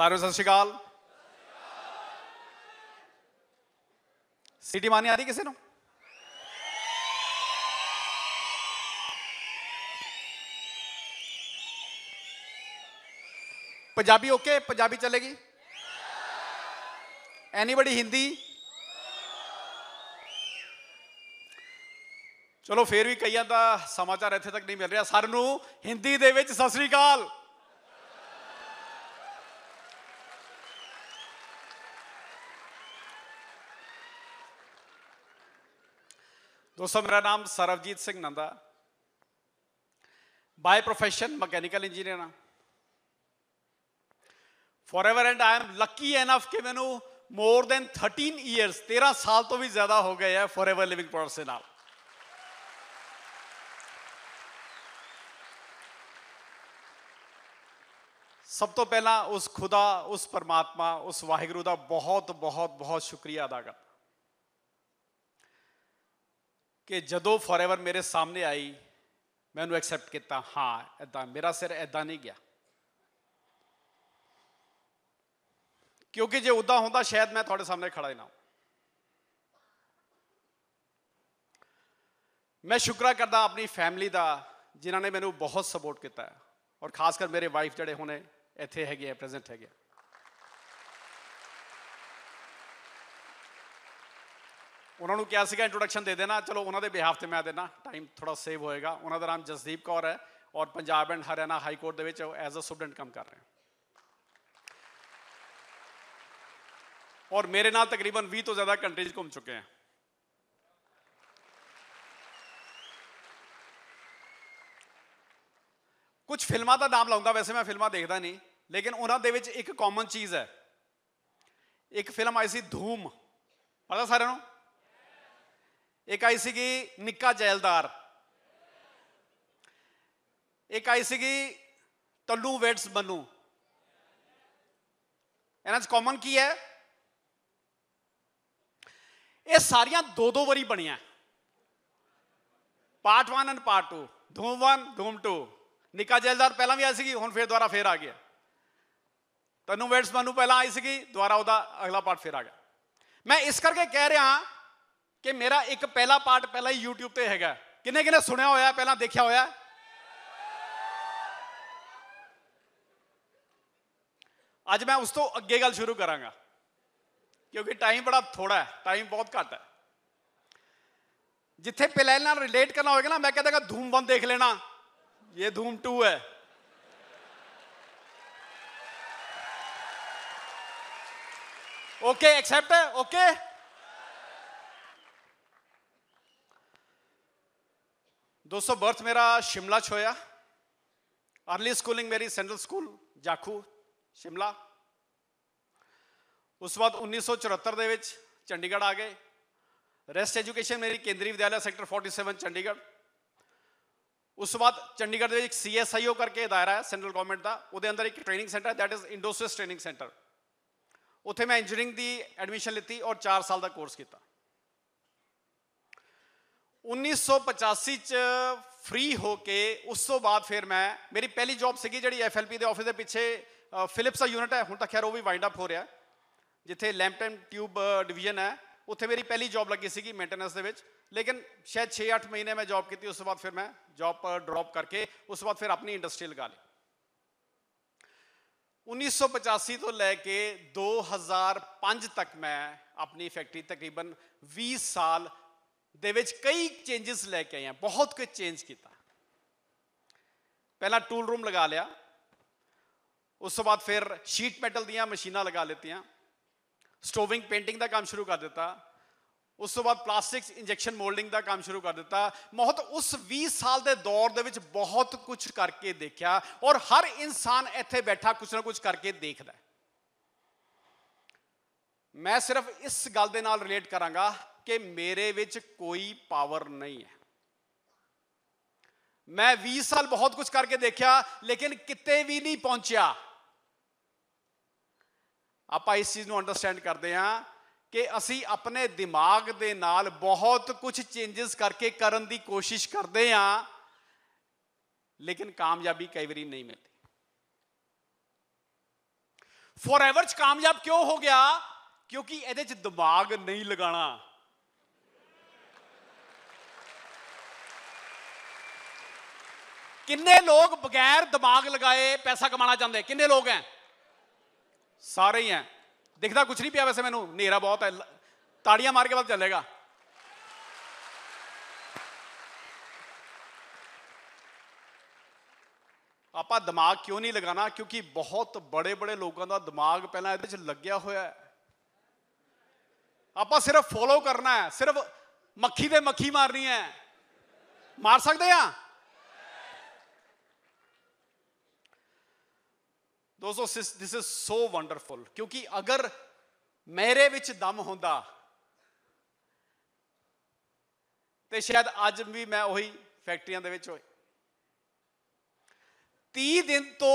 ਸਾਰਿਆਂ ਨੂੰ ਸਤਿ ਸ਼੍ਰੀ ਅਕਾਲ। ਸਿਟੀ ਮਾਨੀ ਆ ਰਹੀ ਕਿਸੇ ਨੂੰ? ਪੰਜਾਬੀ ਓਕੇ ਪੰਜਾਬੀ ਚੱਲੇਗੀ? ਐਨੀਬਡੀ ਹਿੰਦੀ ਚਲੋ ਫੇਰ ਵੀ ਕਈਆਂ ਦਾ ਸਮਾਚਾਰ ਇੱਥੇ ਤੱਕ ਨਹੀਂ ਮਿਲ ਰਿਹਾ। ਸਾਰਿਆਂ ਨੂੰ ਹਿੰਦੀ ਦੇ ਵਿੱਚ ਸਤਿ ਸ੍ਰੀ ਅਕਾਲ। ਦੋਸਤੋ, ਮੇਰਾ ਨਾਮ Sarvjeet Singh Nanda. By profession mechanical engineer ਹਾਂ। Forever and I am lucky enough ਕਿ ਮੈਨੂੰ ਮੋਰ ਦੈਨ 13 ਇਅਰਸ 13 ਸਾਲ ਤੋਂ ਵੀ ਜ਼ਿਆਦਾ ਹੋ ਗਏ ਹੈ ਫੋਰਐਵਰ ਲਿਵਿੰਗ ਪ੍ਰੋਡਕਟਸ ਦੇ ਨਾਲ। ਸਭ ਤੋਂ ਪਹਿਲਾਂ ਉਸ ਖੁਦਾ, ਉਸ ਪਰਮਾਤਮਾ, ਉਸ ਵਾਹਿਗੁਰੂ ਦਾ ਬਹੁਤ ਬਹੁਤ ਬਹੁਤ ਸ਼ੁਕਰੀਆ ਅਦਾ ਕਰਦਾ। ਕਿ ਜਦੋਂ ਫੋਰਐਵਰ ਮੇਰੇ ਸਾਹਮਣੇ ਆਈ, ਮੈਂ ਉਹਨੂੰ ਐਕਸੈਪਟ ਕੀਤਾ, ਹਾਂ ਐਦਾਂ ਮੇਰਾ ਸਿਰ ਐਦਾਂ ਨਹੀਂ ਗਿਆ। ਕਿਉਂਕਿ ਜੇ ਉਦਾਂ ਹੁੰਦਾ, ਸ਼ਾਇਦ ਮੈਂ ਤੁਹਾਡੇ ਸਾਹਮਣੇ ਖੜਾ ਹੀ ਨਾ ਮੈਂ ਸ਼ੁਕਰਾ ਕਰਦਾ ਆਪਣੀ ਫੈਮਿਲੀ ਦਾ, ਜਿਨ੍ਹਾਂ ਨੇ ਮੈਨੂੰ ਬਹੁਤ ਸਪੋਰਟ ਕੀਤਾ ਔਰ ਖਾਸ ਕਰ ਮੇਰੇ ਵਾਈਫ ਜਿਹੜੇ ਹੁਣੇ ਇੱਥੇ ਹੈਗੇ ਆ ਪ੍ਰੈਜ਼ੈਂਟ ਹੈਗੇ ਉਹਨਾਂ ਨੂੰ ਕਿਹਾ ਸੀਗਾ ਇੰਟਰੋਡਕਸ਼ਨ ਦੇ ਦੇਣਾ ਚਲੋ ਉਹਨਾਂ ਦੇ ਬਿਹਾਫ ਤੇ ਮੈਂ ਦੇਣਾ ਟਾਈਮ ਥੋੜਾ ਸੇਵ ਹੋਏਗਾ ਉਹਨਾਂ ਦਾ ਨਾਮ ਜਸਦੀਪ ਕੌਰ ਹੈ ਔਰ Punjab and Haryana high court ਦੇ ਵਿੱਚ ਐਜ਼ ਅ ਸਟੂਡੈਂਟ ਕੰਮ ਕਰ ਰਹੇ ਹਨ ਔਰ ਮੇਰੇ ਨਾਲ ਤਕਰੀਬਨ 20 ਤੋਂ ਜ਼ਿਆਦਾ ਕੰਟਰੀਜ਼ ਘੁੰਮ ਚੁੱਕੇ ਹਨ ਕੁਝ ਫਿਲਮਾਂ ਦਾ ਨਾਮ ਲਾਉਂਦਾ ਵੈਸੇ ਮੈਂ ਫਿਲਮਾਂ ਦੇਖਦਾ ਨਹੀਂ ਲੇਕਿਨ ਉਹਨਾਂ ਦੇ ਵਿੱਚ ਇੱਕ ਕਾਮਨ ਚੀਜ਼ ਹੈ ਇੱਕ ਫਿਲਮ ਆਈ ਸੀ ਧੂਮ ਪਤਾ ਸਾਰਿਆਂ ਨੂੰ ਇੱਕ ਆਈ ਸੀਗੀ ਨਿੱਕਾ ਜੈਲਦਾਰ। ਇੱਕ ਆਈ ਸੀਗੀ ਟੱਲੂ ਵੇਟਸ ਬਨੂ। ਇਹਨਾਂ 'ਚ ਕਾਮਨ ਕੀ ਹੈ? ਇਹ ਸਾਰੀਆਂ ਦੋ ਦੋ ਵਾਰੀ ਬਣੀਆਂ। ਪਾਰਟ 1 ਐਂਡ ਪਾਰਟ 2 ਧੂਮ 1 ਧੂਮ 2 ਨਿੱਕਾ ਜੈਲਦਾਰ ਪਹਿਲਾਂ ਵੀ ਆਈ ਸੀਗੀ, ਹੁਣ ਫੇਰ ਦੁਬਾਰਾ ਫੇਰ ਆ ਗਿਆ। ਤਨੂ ਵੇਟਸ ਬਨੂ ਪਹਿਲਾਂ ਆਈ ਸੀਗੀ, ਦੁਬਾਰਾ ਉਹਦਾ ਅਗਲਾ ਪਾਰਟ ਫੇਰ ਆ ਗਿਆ। ਮੈਂ ਇਸ ਕਰਕੇ ਕਹਿ ਰਿਹਾ ਕਿ ਮੇਰਾ ਇੱਕ ਪਹਿਲਾ ਪਾਰਟ ਪਹਿਲਾਂ ਹੀ YouTube ਤੇ ਹੈਗਾ ਕਿੰਨੇ ਕਿੰਨੇ ਸੁਣਿਆ ਹੋਇਆ ਪਹਿਲਾਂ ਦੇਖਿਆ ਹੋਇਆ ਅੱਜ ਮੈਂ ਉਸ ਤੋਂ ਅੱਗੇ ਗੱਲ ਸ਼ੁਰੂ ਕਰਾਂਗਾ ਕਿਉਂਕਿ ਟਾਈਮ ਬੜਾ ਥੋੜਾ ਹੈ ਟਾਈਮ ਬਹੁਤ ਘੱਟ ਹੈ ਜਿੱਥੇ ਪਹਿਲਾਂ ਨਾਲ ਰਿਲੇਟ ਕਰਨਾ ਹੋਵੇਗਾ ਨਾ ਮੈਂ ਕਹਿੰਦਾ ਧੂਮ 1 ਦੇਖ ਲੈਣਾ ਇਹ ਧੂਮ 2 ਹੈ ਓਕੇ ਐਕਸੈਪਟ ਓਕੇ ਦੋਸਤੋ ਬਰਥ ਮੇਰਾ ਸ਼ਿਮਲਾ ਚ ਹੋਇਆ ਅਰਲੀ ਸਕੂਲਿੰਗ ਮੇਰੀ ਸੈਂਟਰਲ ਸਕੂਲ ਜਾਖੂ ਸ਼ਿਮਲਾ ਉਸ ਤੋਂ ਬਾਅਦ 1974 ਦੇ ਵਿੱਚ ਚੰਡੀਗੜ੍ਹ ਆ ਗਏ ਰੈਸਟ ਐਜੂਕੇਸ਼ਨ ਮੇਰੀ ਕੇਂਦਰੀ ਵਿਦਿਆਲਿਆ ਸੈਕਟਰ 47 ਚੰਡੀਗੜ੍ਹ ਉਸ ਤੋਂ ਬਾਅਦ ਚੰਡੀਗੜ੍ਹ ਦੇ ਵਿੱਚ ਇੱਕ ਸੀਐਸਆਈਓ ਕਰਕੇ ਦਾਇਰਾ ਹੈ ਸੈਂਟਰਲ ਗਵਰਨਮੈਂਟ ਦਾ ਉਹਦੇ ਅੰਦਰ ਇੱਕ training centre that is Indosys training centre ਉੱਥੇ ਮੈਂ ਇੰਜੀਨੀਅਰਿੰਗ ਦੀ ਐਡਮਿਸ਼ਨ ਲਿੱਤੀ ਔਰ 4 ਸਾਲ ਦਾ ਕੋਰਸ ਕੀਤਾ 1985 ਚ ਫ੍ਰੀ ਹੋ ਕੇ ਉਸ ਤੋਂ ਬਾਅਦ ਫਿਰ ਮੈਂ, ਮੇਰੀ ਪਹਿਲੀ ਜੌਬ ਸੀਗੀ ਜਿਹੜੀ ਐਫਐਲਪੀ ਦੇ ਆਫਿਸ ਦੇ ਪਿੱਛੇ ਫਿਲਿਪਸ ਦਾ ਯੂਨਿਟ ਹੈ। ਹੁਣ ਤਾਂ ਖੈਰ ਉਹ ਵੀ ਵਾਈਂਡ ਅਪ ਹੋ ਰਿਹਾ। ਜਿੱਥੇ ਲੈਂਪਟਨ ਟਿਊਬ ਡਿਵੀਜ਼ਨ ਹੈ, ਉੱਥੇ ਮੇਰੀ ਪਹਿਲੀ ਜੌਬ ਲੱਗੀ ਸੀਗੀ ਮੇਨਟੇਨੈਂਸ ਦੇ ਵਿੱਚ। ਲੇਕਿਨ ਸ਼ਾਇਦ 6-8 ਮਹੀਨੇ ਮੈਂ ਜੌਬ ਕੀਤੀ, ਉਸ ਤੋਂ ਬਾਅਦ ਫਿਰ ਮੈਂ ਜੌਬ ਪਰ ਡ੍ਰੌਪ ਕਰਕੇ ਉਸ ਤੋਂ ਬਾਅਦ ਫਿਰ ਆਪਣੀ ਇੰਡਸਟਰੀ ਲਗਾ ਲਈ। 1985 ਤੋਂ ਲੈ ਕੇ 2005 ਤੱਕ ਮੈਂ ਆਪਣੀ ਫੈਕਟਰੀ ਤਕਰੀਬਨ 20 ਸਾਲ ਦੇ ਵਿੱਚ ਕਈ ਚੇਂजेस ਲੈ ਕੇ ਆਏ ਆਇਆ ਬਹੁਤ ਕੁਝ ਚੇਂਜ ਕੀਤਾ। ਪਹਿਲਾਂ ਟੂਲ ਰੂਮ ਲਗਾ ਲਿਆ, ਉਸ ਤੋਂ ਬਾਅਦ ਫਿਰ ਸ਼ੀਟ ਮੈਟਲ ਦੀਆਂ ਮਸ਼ੀਨਾਂ ਲਗਾ ਲਿੱਤੀਆਂ ਸਟੋਵਿੰਗ ਪੇਂਟਿੰਗ ਦਾ ਕੰਮ ਸ਼ੁਰੂ ਕਰ ਦਿੱਤਾ, ਉਸ ਤੋਂ ਬਾਅਦ ਪਲਾਸਟਿਕਸ ਇੰਜੈਕਸ਼ਨ ਮੋਲਡਿੰਗ ਦਾ ਕੰਮ ਸ਼ੁਰੂ ਕਰ ਦਿੱਤਾ। ਬਹੁਤ ਉਸ 20 ਸਾਲ ਦੇ ਦੌਰ ਦੇ ਵਿੱਚ ਬਹੁਤ ਕੁਝ ਕਰਕੇ ਦੇਖਿਆ ਔਰ ਹਰ ਇਨਸਾਨ ਇੱਥੇ ਬੈਠਾ ਕੁਝ ਨਾ ਕੁਝ ਕਰਕੇ ਦੇਖਦਾ ਮੈਂ ਸਿਰਫ ਇਸ ਗੱਲ ਦੇ ਨਾਲ ਰਿਲੇਟ ਕਰਾਂਗਾ ਕਿ ਮੇਰੇ ਵਿੱਚ ਕੋਈ ਪਾਵਰ ਨਹੀਂ ਹੈ। ਮੈਂ 20 ਸਾਲ ਬਹੁਤ ਕੁਝ ਕਰਕੇ ਦੇਖਿਆ, ਲੇਕਿਨ ਕਿਤੇ ਵੀ ਨਹੀਂ ਪਹੁੰਚਿਆ। ਆਪਾਂ ਇਸ ਚੀਜ਼ ਨੂੰ ਅੰਡਰਸਟੈਂਡ ਕਰਦੇ ਹਾਂ ਕਿ ਅਸੀਂ ਆਪਣੇ ਦਿਮਾਗ ਦੇ ਨਾਲ ਬਹੁਤ ਕੁਝ ਚੇਂजेस ਕਰਕੇ ਕਰਨ ਦੀ ਕੋਸ਼ਿਸ਼ ਕਰਦੇ ਹਾਂ, ਲੇਕਿਨ ਕਾਮਯਾਬੀ ਕਈ ਵਾਰੀ ਨਹੀਂ ਮਿਲਦੀ। ਫੋਰਐਵਰ ਚ ਕਾਮਯਾਬ ਕਿਉਂ ਹੋ ਗਿਆ? ਕਿਉਂਕਿ ਇਹਦੇ ਚ ਦਿਮਾਗ ਨਹੀਂ ਲਗਾਣਾ ਕਿੰਨੇ ਲੋਕ ਬਗੈਰ ਦਿਮਾਗ ਲਗਾਏ ਪੈਸਾ ਕਮਾਉਣਾ ਚਾਹੁੰਦੇ? ਕਿੰਨੇ ਲੋਕ ਹੈ ਸਾਰੇ ਹੀ ਹੈ ਦਿਖਦਾ ਕੁਝ ਨਹੀਂ ਪਿਆ ਵੈਸੇ ਮੈਨੂੰ। ਹਨੇਰਾ ਬਹੁਤ ਹੈ ਤਾੜੀਆਂ ਮਾਰ ਕੇ ਬਾਅਦ ਚੱਲੇਗਾ। ਆਪਾਂ ਦਿਮਾਗ ਕਿਉਂ ਨਹੀਂ ਲਗਾਣਾ ਕਿਉਂਕਿ ਬਹੁਤ ਬੜੇ ਬੜੇ ਲੋਕਾਂ ਦਾ ਦਿਮਾਗ ਪਹਿਲਾਂ ਇਹਦੇ 'ਚ ਲੱਗਿਆ ਹੋਇਆ ਹੈ ਆਪਾਂ ਸਿਰਫ ਫੋਲੋ ਕਰਨਾ ਹੈ ਸਿਰਫ ਮੱਖੀ ਤੇ ਮੱਖੀ ਮਾਰਨੀ ਹੈ ਮਾਰ ਸਕਦੇ ਆ? ਦੋਸਤੋ ਦਿਸ ਇਜ਼ ਸੋ ਵੰਡਰਫੁਲ ਕਿਉਂਕਿ ਅਗਰ ਮੇਰੇ ਵਿੱਚ ਦਮ ਹੁੰਦਾ ਤੇ ਸ਼ਾਇਦ ਅੱਜ ਵੀ ਮੈਂ ਉਹੀ ਫੈਕਟਰੀਆਂ ਦੇ ਵਿੱਚ ਹੋਏ 30 ਦਿਨ ਤੋਂ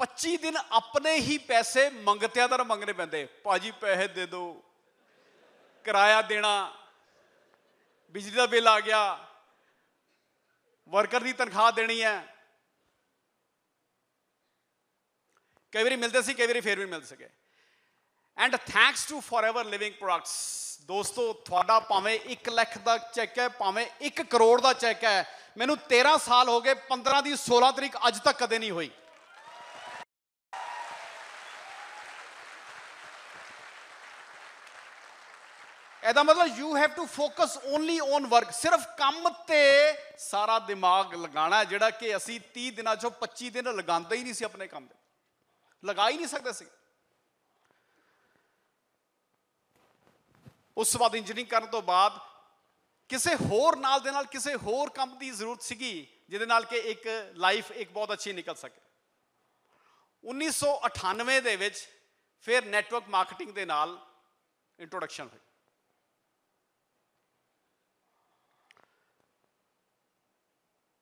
25 ਦਿਨ ਆਪਣੇ ਹੀ ਪੈਸੇ ਮੰਗਤਿਆਂ ਦਰ ਮੰਗਣੇ ਪੈਂਦੇ ਭਾਜੀ ਪੈਸੇ ਦੇ ਦਿਓ ਕਿਰਾਇਆ ਦੇਣਾ ਬਿਜਲੀ ਦਾ ਬਿੱਲ ਆ ਗਿਆ ਵਰਕਰ ਦੀ ਤਨਖਾਹ ਦੇਣੀ ਹੈ ਕਈ ਵਾਰੀ ਮਿਲਦੇ ਸੀ, ਕਈ ਵਾਰੀ ਫੇਰ ਵੀ ਮਿਲ ਸਕੇ। And thanks to Forever living products ਦੋਸਤੋ, ਤੁਹਾਡਾ ਭਾਵੇਂ 1 ਲੱਖ ਦਾ ਚੈੱਕ ਹੈ, ਭਾਵੇਂ 1 ਕਰੋੜ ਦਾ ਚੈੱਕ ਹੈ, ਮੈਨੂੰ 13 ਸਾਲ ਹੋ ਗਏ 15 ਦੀ 16 ਤਰੀਕ ਅੱਜ ਤੱਕ ਕਦੇ ਨਹੀਂ ਹੋਈ। ਇਹਦਾ ਮਤਲਬ you have to focus only on work ਸਿਰਫ ਕੰਮ ਤੇ ਸਾਰਾ ਦਿਮਾਗ ਲਗਾਉਣਾ ਜਿਹੜਾ ਕਿ ਅਸੀਂ 30 ਦਿਨਾਂ ਚੋਂ 25 ਦਿਨ ਲਗਾਉਂਦੇ ਹੀ ਨਹੀਂ ਸੀ ਆਪਣੇ ਕੰਮ ਤੇ ਲਗਾ ਹੀ ਨਹੀਂ ਸਕਦੇ ਸੀ। ਉਸ ਤੋਂ ਬਾਅਦ ਇੰਜੀਨੀਅਰਿੰਗ ਕਰਨ ਤੋਂ ਬਾਅਦ ਕਿਸੇ ਹੋਰ ਨਾਲ ਦੇ ਨਾਲ ਕਿਸੇ ਹੋਰ ਕੰਮ ਦੀ ਜ਼ਰੂਰਤ ਸੀਗੀ, ਜਿਹਦੇ ਨਾਲ ਕਿ ਇੱਕ ਲਾਈਫ ਇੱਕ ਬਹੁਤ ਅੱਛੀ ਨਿਕਲ ਸਕੇ। 1998 ਦੇ ਵਿੱਚ ਫਿਰ ਨੈਟਵਰਕ ਮਾਰਕੀਟਿੰਗ ਦੇ ਨਾਲ ਇੰਟਰੋਡਕਸ਼ਨ ਹੋਈ।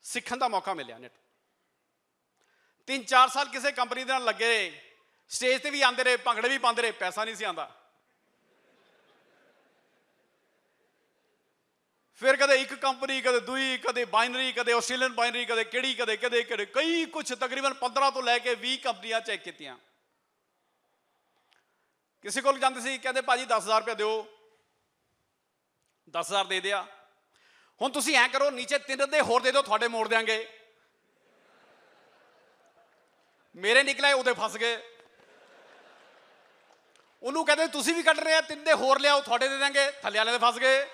ਸਿੱਖਣ ਦਾ ਮੌਕਾ ਮਿਲਿਆ ਨੈਟ ਤਿੰਨ ਚਾਰ ਸਾਲ ਕਿਸੇ ਕੰਪਨੀ ਦੇ ਨਾਲ ਲੱਗੇ ਰਹੇ ਸਟੇਜ ਤੇ ਵੀ ਆਉਂਦੇ ਰਹੇ, ਭੰਗੜੇ ਵੀ ਪਾਉਂਦੇ ਰਹੇ, ਪੈਸਾ ਨਹੀਂ ਸੀ ਆਉਂਦਾ। ਫਿਰ ਕਦੇ ਇੱਕ ਕੰਪਨੀ, ਕਦੇ ਦੂਈ, ਕਦੇ ਬਾਈਨਰੀ, ਕਦੇ ਆਸਟ੍ਰੇਲੀਅਨ ਬਾਈਨਰੀ, ਕਦੇ ਕਿਹੜੀ, ਕਦੇ ਕਦੇ ਕਿਹੜੇ ਕਈ ਕੁਝ ਤਕਰੀਬਨ 15 ਤੋਂ ਲੈ ਕੇ 20 ਕੰਪਨੀਆਂ ਚੈੱਕ ਕੀਤੀਆਂ। ਕਿਸੇ ਕੋਲ ਜਾਂਦੇ ਸੀ, ਕਹਿੰਦੇ, ਭਾਜੀ 10000 ਰੁਪਏ ਦਿਓ। 10000 ਦੇ ਦਿਆ। ਹੁਣ ਤੁਸੀਂ ਐ ਕਰੋ, ਨੀਚੇ ਤਿੰਨ ਦੇ ਹੋਰ ਦੇ ਦਿਓ, ਤੁਹਾਡੇ ਮੋੜ ਦਿਆਂਗੇ। ਮੇਰੇ ਨਿਕਲੇ, ਉਹਦੇ ਫਸ ਗਏ। ਉਹਨੂੰ ਕਹਿੰਦੇ, ਤੁਸੀਂ ਵੀ ਕੱਢ ਰਹੇ ਆ, ਤਿੰਨ ਦੇ ਹੋਰ ਲਿਆਓ, ਤੁਹਾਡੇ ਦੇ ਦਾਂਗੇ ਥੱਲੇ ਵਾਲੇ ਦੇ ਫਸ ਗਏ।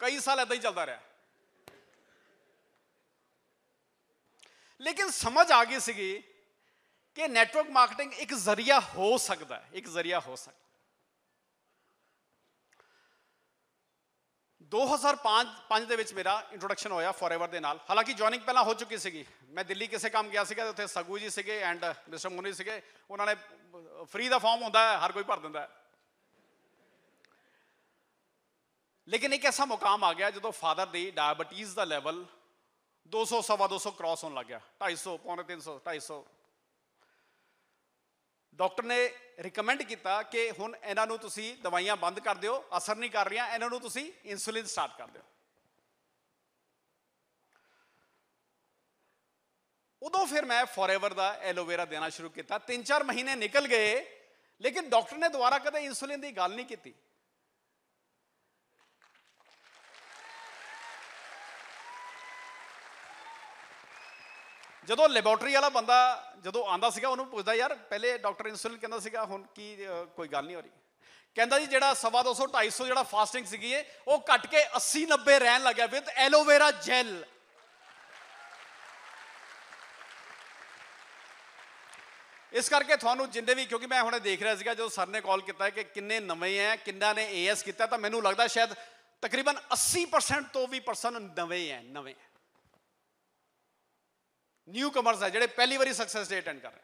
ਕਈ ਸਾਲ ਏਦਾਂ ਹੀ ਚੱਲਦਾ ਰਿਹਾ। ਲੇਕਿਨ ਸਮਝ ਆ ਗਈ ਸੀਗੀ ਕਿ ਨੈਟਵਰਕ ਮਾਰਕੀਟਿੰਗ ਇੱਕ ਜ਼ਰੀਆ ਹੋ ਸਕਦਾ ਹੈ, ਇੱਕ ਜ਼ਰੀਆ ਹੋ ਸਕਦਾ 2005 5 ਦੇ ਵਿੱਚ ਮੇਰਾ ਇੰਟਰੋਡਕਸ਼ਨ ਹੋਇਆ ਫੋਰਐਵਰ ਦੇ ਨਾਲ। ਹਾਲਾਂਕਿ ਜੁਆਇਨਿੰਗ ਪਹਿਲਾਂ ਹੋ ਚੁੱਕੀ ਸੀਗੀ। ਮੈਂ ਦਿੱਲੀ ਕਿਸੇ ਕੰਮ ਗਿਆ ਸੀਗਾ ਤੇ ਉੱਥੇ ਸਗੂ ਜੀ ਸੀਗੇ ਐਂਡ ਮਿਸਟਰ ਮੁਨੀ ਸੀਗੇ। ਉਹਨਾਂ ਨੇ ਫ੍ਰੀ ਦਾ ਫਾਰਮ ਹੁੰਦਾ ਹੈ, ਹਰ ਕੋਈ ਭਰ ਦਿੰਦਾ ਹੈ। ਲੇਕਿਨ ਇੱਕ ਐਸਾ ਮੁਕਾਮ ਆ ਗਿਆ ਜਦੋਂ ਫਾਦਰ ਦੀ ਡਾਇਬੀਟੀਜ਼ ਦਾ ਲੈਵਲ 200 ਸਵਾ 200 ਕ੍ਰਾਸ ਹੋਣ ਲੱਗ ਗਿਆ। 250 ਪੌਣੇ 300 250 ਡਾਕਟਰ ਨੇ ਰეკਮੈਂਡ ਕੀਤਾ ਕਿ ਹੁਣ ਇਹਨਾਂ ਨੂੰ ਤੁਸੀਂ ਦਵਾਈਆਂ ਬੰਦ ਕਰ ਦਿਓ, ਅਸਰ ਨਹੀਂ ਕਰ ਰਹੀਆਂ, ਇਹਨਾਂ ਨੂੰ ਤੁਸੀਂ ਇਨਸੂਲਿਨ ਸਟਾਰਟ ਕਰ ਦਿਓ। ਉਦੋਂ ਫਿਰ ਮੈਂ ਫੋਰਐਵਰ ਦਾ ਐਲੋਵੇਰਾ ਦੇਣਾ ਸ਼ੁਰੂ ਕੀਤਾ। 3-4 ਮਹੀਨੇ ਨਿਕਲ ਗਏ, ਲੇਕਿਨ ਡਾਕਟਰ ਨੇ ਦੁਬਾਰਾ ਕਦੇ ਇਨਸੂਲਿਨ ਦੀ ਗੱਲ ਨਹੀਂ ਕੀਤੀ। ਜਦੋਂ ਲੈਬੋਰਟਰੀ ਵਾਲਾ ਬੰਦਾ ਜਦੋਂ ਆਂਦਾ ਸੀਗਾ ਉਹਨੂੰ ਪੁੱਛਦਾ ਯਾਰ ਪਹਿਲੇ ਡਾਕਟਰ ਇਨਸੂਲਿਨ ਕਹਿੰਦਾ ਸੀਗਾ ਹੁਣ ਕੀ ਕੋਈ ਗੱਲ ਨਹੀਂ ਹੋ ਰਹੀ? ਕਹਿੰਦਾ ਜੀ ਜਿਹੜਾ ਸਵਾ 200 250 ਜਿਹੜਾ ਫਾਸਟਿੰਗ ਸੀਗੀ ਇਹ, ਉਹ ਘਟ ਕੇ 80 90 ਰਹਿਣ ਲੱਗਿਆ ਵਿਦ ਐਲੋਵੇਰਾ ਜੈਲ ਇਸ ਕਰਕੇ ਤੁਹਾਨੂੰ ਜਿੰਨੇ ਵੀ ਕਿਉਂਕਿ ਮੈਂ ਹੁਣੇ ਦੇਖ ਰਿਹਾ ਸੀਗਾ ਜਦੋਂ ਸਰ ਨੇ ਕਾਲ ਕੀਤਾ ਕਿ ਕਿੰਨੇ ਨਵੇਂ ਹੈ ਕਿੰਨਾ ਨੇ ਏਐਸ ਕੀਤਾ ਤਾਂ ਮੈਨੂੰ ਲੱਗਦਾ ਸ਼ਾਇਦ ਤਕਰੀਬਨ 80% ਤੋਂ ਵੀ ਪਰਸਨ ਨਵੇਂ ਹੈ ਨਵੇਂ। ਨਿਊ ਕਮਰਸ ਹੈ, ਜਿਹੜੇ ਪਹਿਲੀ ਵਾਰੀ ਸਕਸੈਸ ਡੇ ਅਟੈਂਡ ਕਰ ਰਹੇ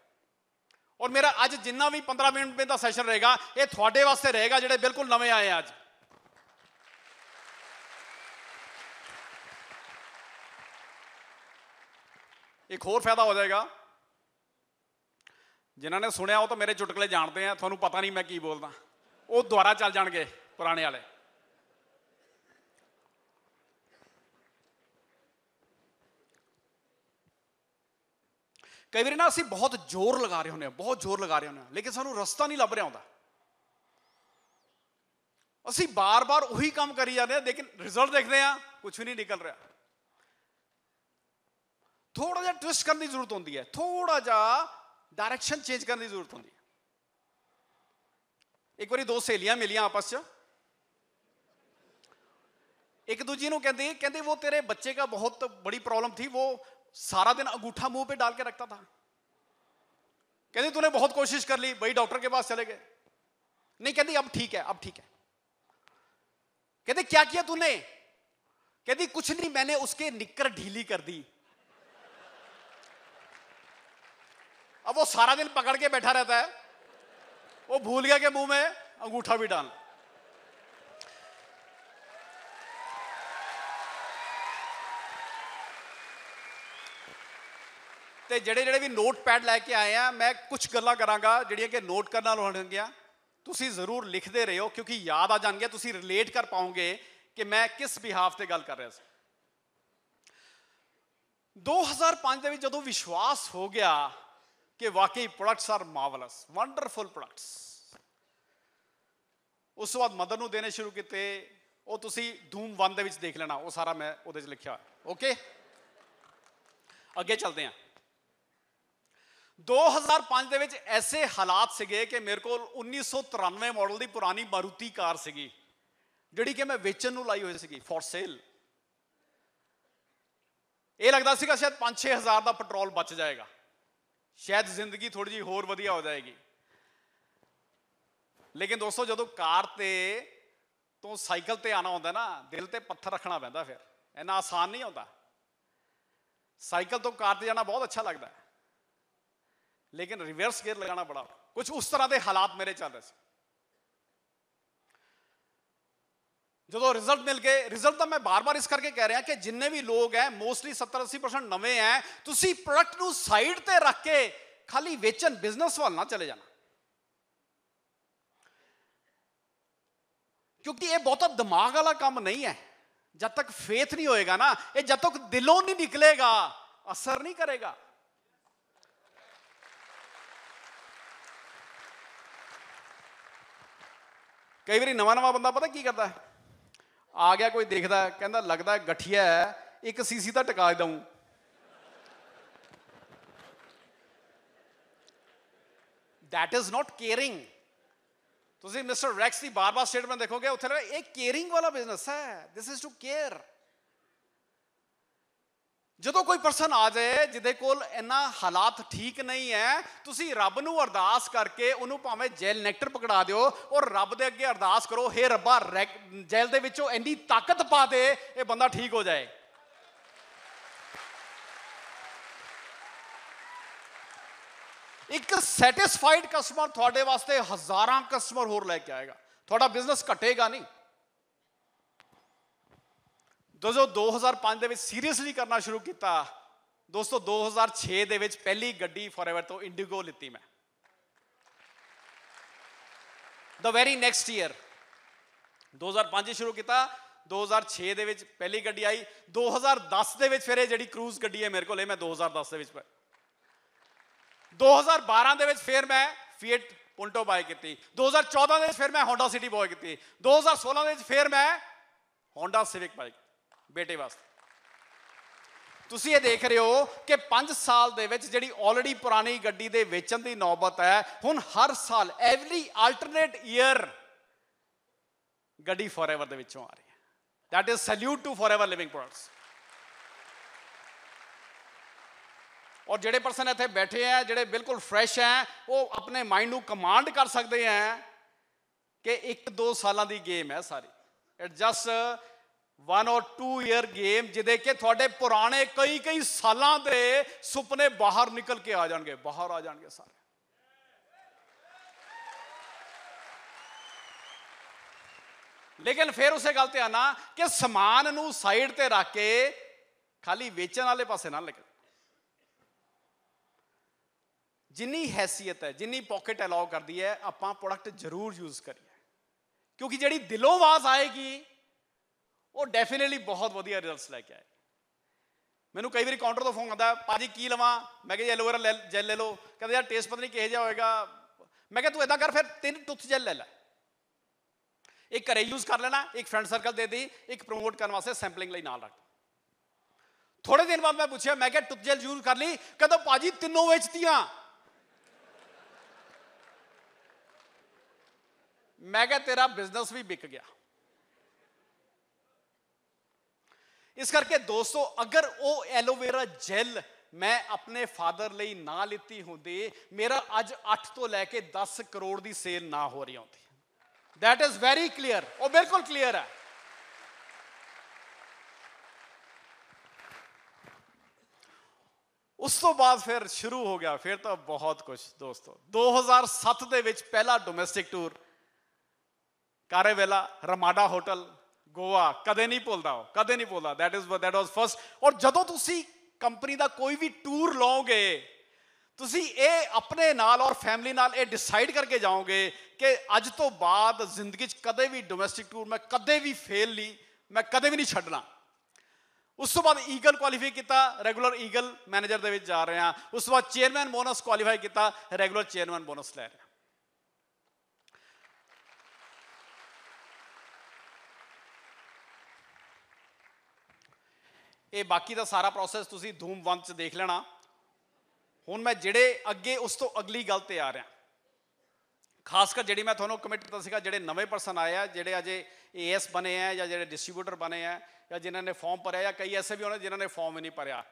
ਔਰ ਮੇਰਾ ਅੱਜ ਜਿੰਨਾ ਵੀ 15 ਮਿੰਟ ਦਾ ਸੈਸ਼ਨ ਰਹੇਗਾ, ਇਹ ਤੁਹਾਡੇ ਵਾਸਤੇ ਰਹੇਗਾ ਜਿਹੜੇ ਬਿਲਕੁਲ ਨਵੇਂ ਆਏ ਆ ਅੱਜ। ਇੱਕ ਹੋਰ ਫਾਇਦਾ ਹੋ ਜਾਏਗਾ। ਜਿਨ੍ਹਾਂ ਨੇ ਸੁਣਿਆ ਉਹ ਤਾਂ ਮੇਰੇ ਚੁਟਕਲੇ ਜਾਣਦੇ ਆ, ਤੁਹਾਨੂੰ ਪਤਾ ਨਹੀਂ ਮੈਂ ਕੀ ਬੋਲਦਾ। ਉਹ ਦੁਬਾਰਾ ਚੱਲ ਜਾਣਗੇ ਪੁਰਾਣੇ ਵਾਲੇ। ਕਈ ਵਾਰ ਨਾ ਅਸੀਂ ਬਹੁਤ ਜ਼ੋਰ ਲਗਾ ਰਹੇ ਹੁੰਦੇ ਆ ਬਹੁਤ ਜ਼ੋਰ ਲਗਾ ਰਹੇ ਹੁੰਦੇ ਆ ਲੇਕਿਨ ਸਾਨੂੰ ਰਸਤਾ ਨਹੀਂ ਲੱਭ ਰਿਹਾ ਹੁੰਦਾ। ਅਸੀਂ ਬਾਰ-ਬਾਰ ਉਹੀ ਕੰਮ ਕਰੀ ਜਾਂਦੇ ਆ ਲੇਕਿਨ ਰਿਜ਼ਲਟ ਦੇਖਦੇ ਆ ਕੁਝ ਨਹੀਂ ਨਿਕਲ ਰਿਹਾ। ਥੋੜਾ ਜਿਹਾ ਟਵਿਸਟ ਕਰਨ ਦੀ ਜ਼ਰੂਰਤ ਹੁੰਦੀ ਹੈ ਥੋੜਾ ਜਿਹਾ ਡਾਇਰੈਕਸ਼ਨ ਚੇਂਜ ਕਰਨ ਦੀ ਜ਼ਰੂਰਤ ਹੁੰਦੀ ਹੈ। ਇੱਕ ਵਾਰੀ ਦੋ ਸਹੇਲੀਆਂ ਮਿਲੀਆਂ ਆਪਸ 'ਚ। ਇੱਕ ਦੂਜੀ ਨੂੰ ਕਹਿੰਦੀ ਕਹਿੰਦੀ ਉਹ ਤੇਰੇ ਬੱਚੇ ਦਾ ਬਹੁਤ ਬੜੀ ਪ੍ਰੋਬਲਮ ਥੀ ਉਹ सारा दिन अंगूठा मुँह पे डाल के रखता था। कहते, तूने बहुत कोशिश कर ली, वही डॉक्टर के पास चले गए। नहीं, कहती, अब ठीक है, अब ठीक है। कहते, क्या किया तूने? कहती, कुछ नहीं, मैंने उसके निक्कर ढीली कर दी। अब वो सारा दिन पकड़ के बैठा रहता है। वो भूल गया कि मुँह में अंगूठा भी डालना। ਤੇ ਜਿਹੜੇ ਜਿਹੜੇ ਵੀ ਨੋਟਪੈਡ ਲੈ ਕੇ ਆਏ ਆ, ਮੈਂ ਕੁਝ ਗੱਲਾਂ ਕਰਾਂਗਾ ਜਿਹੜੀਆਂ ਕਿ ਨੋਟ ਕਰਨ ਨਾਲ ਹੋਣਗੀਆਂ ਤੁਸੀਂ ਜ਼ਰੂਰ ਲਿਖਦੇ ਰਹੋ, ਕਿਉਂਕਿ ਯਾਦ ਆ ਜਾਣਗੇ ਤੁਸੀਂ ਰਿਲੇਟ ਕਰ ਪਾਓਗੇ ਕਿ ਮੈਂ ਕਿਸ ਬਿਹਾਫ ਤੇ ਗੱਲ ਕਰ ਰਿਹਾ ਸੀ। 2005 ਦੇ ਵਿੱਚ ਜਦੋਂ ਵਿਸ਼ਵਾਸ ਹੋ ਗਿਆ ਕਿ ਵਾਕਈ products are marvellous wonderful products ਉਸ ਤੋਂ ਬਾਅਦ ਮਦਰ ਨੂੰ ਦੇਣੇ ਸ਼ੁਰੂ ਕੀਤੇ, ਉਹ ਤੁਸੀਂ ਧੂਮ 1 ਦੇ ਵਿੱਚ ਦੇਖ ਲੈਣਾ, ਉਹ ਸਾਰਾ ਮੈਂ ਉਹਦੇ 'ਚ ਲਿਖਿਆ। ਓਕੇ ਅੱਗੇ ਚੱਲਦੇ ਹਾਂ 2005 ਦੇ ਵਿੱਚ ਐਸੇ ਹਾਲਾਤ ਸੀਗੇ ਕਿ ਮੇਰੇ ਕੋਲ 1993 ਮਾਡਲ ਦੀ ਪੁਰਾਣੀ ਮਾਰੂਤੀ ਕਾਰ ਸੀਗੀ, ਜਿਹੜੀ ਕਿ ਮੈਂ ਵੇਚਣ ਨੂੰ ਲਾਈ ਹੋਈ ਸੀਗੀ ਫॉर ਸੇਲ ਇਹ ਲੱਗਦਾ ਸੀਗਾ ਸ਼ਾਇਦ 5-6000 ਦਾ ਪੈਟਰੋਲ ਬਚ ਜਾਏਗਾ। ਸ਼ਾਇਦ ਜ਼ਿੰਦਗੀ ਥੋੜੀ ਜਿਹੀ ਹੋਰ ਵਧੀਆ ਹੋ ਜਾਏਗੀ। ਲੇਕਿਨ ਦੋਸਤੋ, ਜਦੋਂ ਕਾਰ ਤੇ ਤੋਂ ਸਾਈਕਲ ਤੇ ਆਣਾ ਹੁੰਦਾ ਨਾ, ਦਿਲ ਤੇ ਪੱਥਰ ਰੱਖਣਾ ਪੈਂਦਾ ਫਿਰ। ਇੰਨਾ ਆਸਾਨ ਨਹੀਂ ਹੁੰਦਾ। ਸਾਈਕਲ ਤੋਂ ਕਾਰ ਤੇ ਜਾਣਾ ਬਹੁਤ ਅੱਛਾ ਲੱਗਦਾ। ਹੈ ਲੇਕਿਨ ਰਿਵਰਸ ਗੇਅਰ ਲਗਾਉਣਾ ਬੜਾ ਕੁਝ ਉਸ ਤਰ੍ਹਾਂ ਦੇ ਹਾਲਾਤ ਮੇਰੇ ਚੱਲ ਰਹੇ ਸੀ ਜਦੋਂ ਰਿਜ਼ਲਟ ਮਿਲ ਗਏ ਰਿਜ਼ਲਟ ਤਾਂ ਮੈਂ ਬਾਰ-ਬਾਰ ਇਸ ਕਰਕੇ ਕਹਿ ਰਿਹਾ ਕਿ ਜਿੰਨੇ ਵੀ ਲੋਕ ਹੈ ਮੋਸਟਲੀ 70-80% ਨਵੇਂ ਹੈ ਤੁਸੀਂ ਪ੍ਰੋਡਕਟ ਨੂੰ ਸਾਈਡ ਤੇ ਰੱਖ ਕੇ ਖਾਲੀ ਵੇਚਣ ਬਿਜ਼ਨਸ ਵੱਲ ਨਾ ਚਲੇ ਜਾਣਾ ਕਿਉਂਕਿ ਇਹ ਬਹੁਤਾ ਦਿਮਾਗ ਵਾਲਾ ਕੰਮ ਨਹੀਂ ਹੈ ਜਦ ਤੱਕ ਫੇਥ ਨਹੀਂ ਹੋਏਗਾ ਨਾ ਇਹ ਜਦ ਤੱਕ ਦਿਲੋਂ ਨਹੀਂ ਨਿਕਲੇਗਾ ਅਸਰ ਨਹੀਂ ਕਰੇਗਾ ਕਈ ਵਾਰੀ ਨਵਾਂ ਨਵਾਂ ਬੰਦਾ ਪਤਾ ਕੀ ਕਰਦਾ ਆ ਗਿਆ ਕੋਈ ਦੇਖਦਾ ਕਹਿੰਦਾ ਲੱਗਦਾ ਗਠੀਆ ਹੈ, ਇੱਕ ਸੀਸੀ ਤਾਂ ਟਿਕਾ ਦਊਂ। That is not caring ਤੁਸੀਂ ਮਿਸਟਰ ਰੈਕਸ ਦੀ ਬਾਰ-ਬਾਰ ਸਟੇਟਮੈਂਟ ਦੇਖੋਗੇ, ਉੱਥੇ ਲੱਗਾ ਇਹ ਕੇਅਰਿੰਗ ਵਾਲਾ ਬਿਜ਼ਨਸ ਹੈ। ਦਿਸ ਇਜ਼ ਟੂ ਕੇਅਰ ਜਦੋਂ ਕੋਈ ਪਰਸਨ ਆ ਜਾਏ ਜਿਹਦੇ ਕੋਲ ਇੰਨਾ ਹਾਲਾਤ ਠੀਕ ਨਹੀਂ ਹੈ, ਤੁਸੀਂ ਰੱਬ ਨੂੰ ਅਰਦਾਸ ਕਰਕੇ ਉਹਨੂੰ ਭਾਵੇਂ ਜੈਲ ਨੈਕਟਰ ਪਕੜਾ ਦਿਓ ਔਰ ਰੱਬ ਦੇ ਅੱਗੇ ਅਰਦਾਸ ਕਰੋ, ਹੇ ਰੱਬਾ ਜੈਲ ਦੇ ਵਿੱਚੋਂ ਇੰਨੀ ਤਾਕਤ ਪਾ ਦੇ, ਇਹ ਬੰਦਾ ਠੀਕ ਹੋ ਜਾਏ। ਇੱਕ ਸੈਟੀਸਫਾਈਡ ਕਸਟਮਰ ਤੁਹਾਡੇ ਵਾਸਤੇ ਹਜ਼ਾਰਾਂ ਕਸਟਮਰ ਹੋਰ ਲੈ ਕੇ ਆਏਗਾ। ਤੁਹਾਡਾ ਬਿਜ਼ਨਸ ਘਟੇਗਾ ਨਹੀਂ। ਦੋਸਤੋ 2005 ਦੇ ਵਿੱਚ ਸੀਰੀਅਸਲੀ ਕਰਨਾ ਸ਼ੁਰੂ ਕੀਤਾ। ਦੋਸਤੋ 2006 ਦੇ ਵਿੱਚ ਪਹਿਲੀ ਗੱਡੀ ਫੋਰਐਵਰ ਤੋਂ ਇੰਡੀਗੋ ਲਿੱਤੀ ਮੈਂ। ਦ ਵੈਰੀ ਨੈਕਸਟ ਈਅਰ 2005 ਸ਼ੁਰੂ ਕੀਤਾ 2006 ਦੇ ਵਿੱਚ ਪਹਿਲੀ ਗੱਡੀ ਆਈ 2010 ਦੇ ਵਿੱਚ ਫਿਰ ਇਹ ਜਿਹੜੀ ਕਰੂਜ਼ ਗੱਡੀ ਹੈ ਮੇਰੇ ਕੋਲ, ਇਹ ਮੈਂ 2010 ਦੇ ਵਿੱਚ 2012 ਦੇ ਵਿੱਚ ਫਿਰ ਮੈਂ ਫੀਟ ਪੁੰਟੋ ਬਾਏ ਕੀਤੀ 2014 ਦੇ ਵਿੱਚ ਫਿਰ ਮੈਂ ਹੋਂਡਾ ਸਿਟੀ ਬਾਏ ਕੀਤੀ 2016 ਦੇ ਵਿੱਚ ਫਿਰ ਮੈਂ ਹੋਂਡਾ ਸਿਵਿਕ ਬਾਏ ਬੇਟੇ ਵਾਸਤੇ। ਤੁਸੀਂ ਇਹ ਦੇਖ ਰਹੇ ਹੋ ਕਿ 5 ਸਾਲ ਦੇ ਵਿੱਚ ਜਿਹੜੀ ਆਲਰੇਡੀ ਪੁਰਾਣੀ ਗੱਡੀ ਦੇ ਵੇਚਣ ਦੀ ਨੌਬਤ ਹੈ, ਹੁਣ ਹਰ ਸਾਲ ਐਵਰੀ ਆਲਟਰਨੇਟ ਈਅਰ ਗੱਡੀ ਫੋਰਐਵਰ ਦੇ ਵਿੱਚੋਂ ਆ ਰਹੀ ਹੈ। That is salute to Forever living products ਔਰ ਜਿਹੜੇ ਪਰਸਨ ਇੱਥੇ ਬੈਠੇ ਆ ਜਿਹੜੇ ਬਿਲਕੁਲ ਫਰੈਸ਼ ਹੈ, ਉਹ ਆਪਣੇ ਮਾਈਂਡ ਨੂੰ ਕਮਾਂਡ ਕਰ ਸਕਦੇ ਆ ਕਿ 1-2 ਸਾਲਾਂ ਦੀ ਗੇਮ ਹੈ ਸਾਰੀ। It just one or two year game ਜਿਹਦੇ ਕਿ ਤੁਹਾਡੇ ਪੁਰਾਣੇ ਕਈ ਕਈ ਸਾਲਾਂ ਦੇ ਸੁਪਨੇ ਬਾਹਰ ਨਿਕਲ ਕੇ ਆ ਜਾਣਗੇ, ਬਾਹਰ ਆ ਜਾਣਗੇ ਸਾਰੇ। ਲੇਕਿਨ ਫਿਰ ਉਸੇ ਗੱਲ ਤੇ ਆਣਾ ਕਿ ਸਮਾਨ ਨੂੰ ਸਾਈਡ ਤੇ ਰੱਖ ਕੇ ਖਾਲੀ ਵੇਚਣ ਵਾਲੇ ਪਾਸੇ ਨਾ ਲੱਗੇ। ਜਿੰਨੀ ਹੈਸੀਅਤ ਹੈ, ਜਿੰਨੀ ਪਾਕਟ ਅਲਾਉ ਕਰਦੀ ਹੈ, ਆਪਾਂ ਪ੍ਰੋਡਕਟ ਜ਼ਰੂਰ ਯੂਜ਼ ਕਰੀਏ। ਕਿਉਂਕਿ ਜਿਹੜੀ ਦਿਲੋਂ ਆਵਾਜ਼ ਆਏਗੀ ਉਹ ਡੈਫੀਨਿਟਲੀ ਬਹੁਤ ਵਧੀਆ ਰਿਜ਼ਲਟਸ ਲੈ ਕੇ ਆਏ। ਮੈਨੂੰ ਕਈ ਵਾਰੀ ਕਾਊਂਟਰ ਤੋਂ ਫੋਨ ਆਉਂਦਾ, ਭਾਜੀ, ਕੀ ਲਵਾਂ? ਮੈਂ ਕਿਹਾ ਐਲੋਵੇਰਾ ਜੈਲ ਲੈ ਲਓ। ਕਹਿੰਦੇ, ਯਾਰ ਟੇਸਟ ਪਤਾ ਨਹੀਂ ਕਿਹੋ ਜਿਹਾ ਹੋਏਗਾ। ਮੈਂ ਕਿਹਾ, ਤੂੰ ਇਦਾਂ ਕਰ, ਫਿਰ ਤਿੰਨ ਟੁੱਥ ਜੈਲ ਲੈ ਲੈ। ਇੱਕ ਘਰੇ ਯੂਜ਼ ਕਰ ਲੈਣਾ, ਇੱਕ ਫਰੈਂਡ ਸਰਕਲ ਦੇ ਦੀ, ਇੱਕ ਪ੍ਰੋਮੋਟ ਕਰਨ ਵਾਸਤੇ ਸੈਂਪਲਿੰਗ ਲਈ ਨਾਲ ਰੱਖ। ਥੋੜੇ ਦਿਨ ਬਾਅਦ ਮੈਂ ਪੁੱਛਿਆ, ਮੈਂ ਕਿਹਾ ਟੁੱਥ ਜੈਲ ਯੂਜ਼ ਕਰ ਲਈ? ਕਹਿੰਦਾ, ਭਾਜੀ, ਤਿੰਨੋਂ ਵੇਚਤੀਆਂ ਮੈਂ ਕਿਹਾ, ਤੇਰਾ ਬਿਜ਼ਨਸ ਵੀ ਵਿਕ ਗਿਆ। ਇਸ ਕਰਕੇ ਦੋਸਤੋ, ਅਗਰ ਉਹ ਐਲੋਵੇਰਾ ਜੈਲ ਮੈਂ ਆਪਣੇ ਫਾਦਰ ਲਈ ਨਾ ਲਿੱਤੀ ਹੁੰਦੀ, ਮੇਰਾ ਅੱਜ 8 ਤੋਂ ਲੈ ਕੇ 10 ਕਰੋੜ ਦੀ ਸੇਲ ਨਾ ਹੋ ਰਹੀ ਹੁੰਦੀ। ਦੈਟ ਇਜ਼ ਵੈਰੀ ਕਲੀਅਰ ਉਹ ਬਿਲਕੁਲ ਕਲੀਅਰ ਹੈ। ਉਸ ਤੋਂ ਬਾਅਦ ਫਿਰ ਸ਼ੁਰੂ ਹੋ ਗਿਆ। ਫਿਰ ਤਾਂ ਬਹੁਤ ਕੁਝ ਦੋਸਤੋ। 2007 ਦੇ ਵਿੱਚ ਪਹਿਲਾ domestic tour Caravela, Ramada hotel Goa, ਕਦੇ ਨਹੀਂ ਭੁੱਲਦਾ ਉਹ, ਕਦੇ ਨਹੀਂ ਭੁੱਲਦਾ। That is that was first ਔਰ ਜਦੋਂ ਤੁਸੀਂ ਕੰਪਨੀ ਦਾ ਕੋਈ ਵੀ ਟੂਰ ਲਓਗੇ, ਤੁਸੀਂ ਇਹ ਆਪਣੇ ਨਾਲ ਔਰ ਫੈਮਿਲੀ ਨਾਲ ਇਹ ਡਿਸਾਈਡ ਕਰਕੇ ਜਾਓਗੇ ਕਿ ਅੱਜ ਤੋਂ ਬਾਅਦ ਜ਼ਿੰਦਗੀ 'ਚ ਕਦੇ ਵੀ ਡੋਮੈਸਟਿਕ ਟੂਰ ਮੈਂ ਕਦੇ ਵੀ ਫੇਲ ਨਹੀਂ, ਮੈਂ ਕਦੇ ਵੀ ਨਹੀਂ ਛੱਡਣਾ। ਉਸ ਤੋਂ ਬਾਅਦ ਈਗਲ ਕੁਆਲੀਫਾਈ ਕੀਤਾ ਰੈਗੂਲਰ ਈਗਲ ਮੈਨੇਜਰ ਦੇ ਵਿੱਚ ਜਾ ਰਹੇ ਹਾਂ। ਉਸ ਤੋਂ ਬਾਅਦ ਚੇਅਰਮੈਨ ਬੋਨਸ ਕੁਆਲੀਫਾਈ ਕੀਤਾ ਰੈਗੂਲਰ ਚੇਅਰਮੈਨ ਬੋਨਸ ਲੈ ਰਹੇ ਹਾਂ। ਇਹ ਬਾਕੀ ਦਾ ਸਾਰਾ ਪ੍ਰੋਸੈਸ ਤੁਸੀਂ ਧੂਮ 1 ਚ ਦੇਖ ਲੈਣਾ। ਹੁਣ ਮੈਂ ਜਿਹੜੇ ਅੱਗੇ ਉਸ ਤੋਂ ਅਗਲੀ ਗੱਲ ਤੇ ਆ ਰਿਹਾ। ਖਾਸ ਕਰ ਜਿਹੜੀ ਮੈਂ ਤੁਹਾਨੂੰ ਕਮਿਟ ਕੀਤਾ ਸੀਗਾ, ਜਿਹੜੇ ਨਵੇਂ ਪਰਸਨ ਆਏ ਆ, ਜਿਹੜੇ ਅਜੇ ਏਐਸ ਬਣੇ ਆ ਜਾਂ ਜਿਹੜੇ ਡਿਸਟ੍ਰੀਬਿਊਟਰ ਬਣੇ ਆ ਜਾਂ ਜਿਨ੍ਹਾਂ ਨੇ ਫਾਰਮ ਭਰਿਆ ਜਾਂ ਕਈ ਐਸੇ ਵੀ ਹੋਣੇ ਜਿਨ੍ਹਾਂ ਨੇ ਫਾਰਮ ਹੀ ਨਹੀਂ ਭਰਿਆ।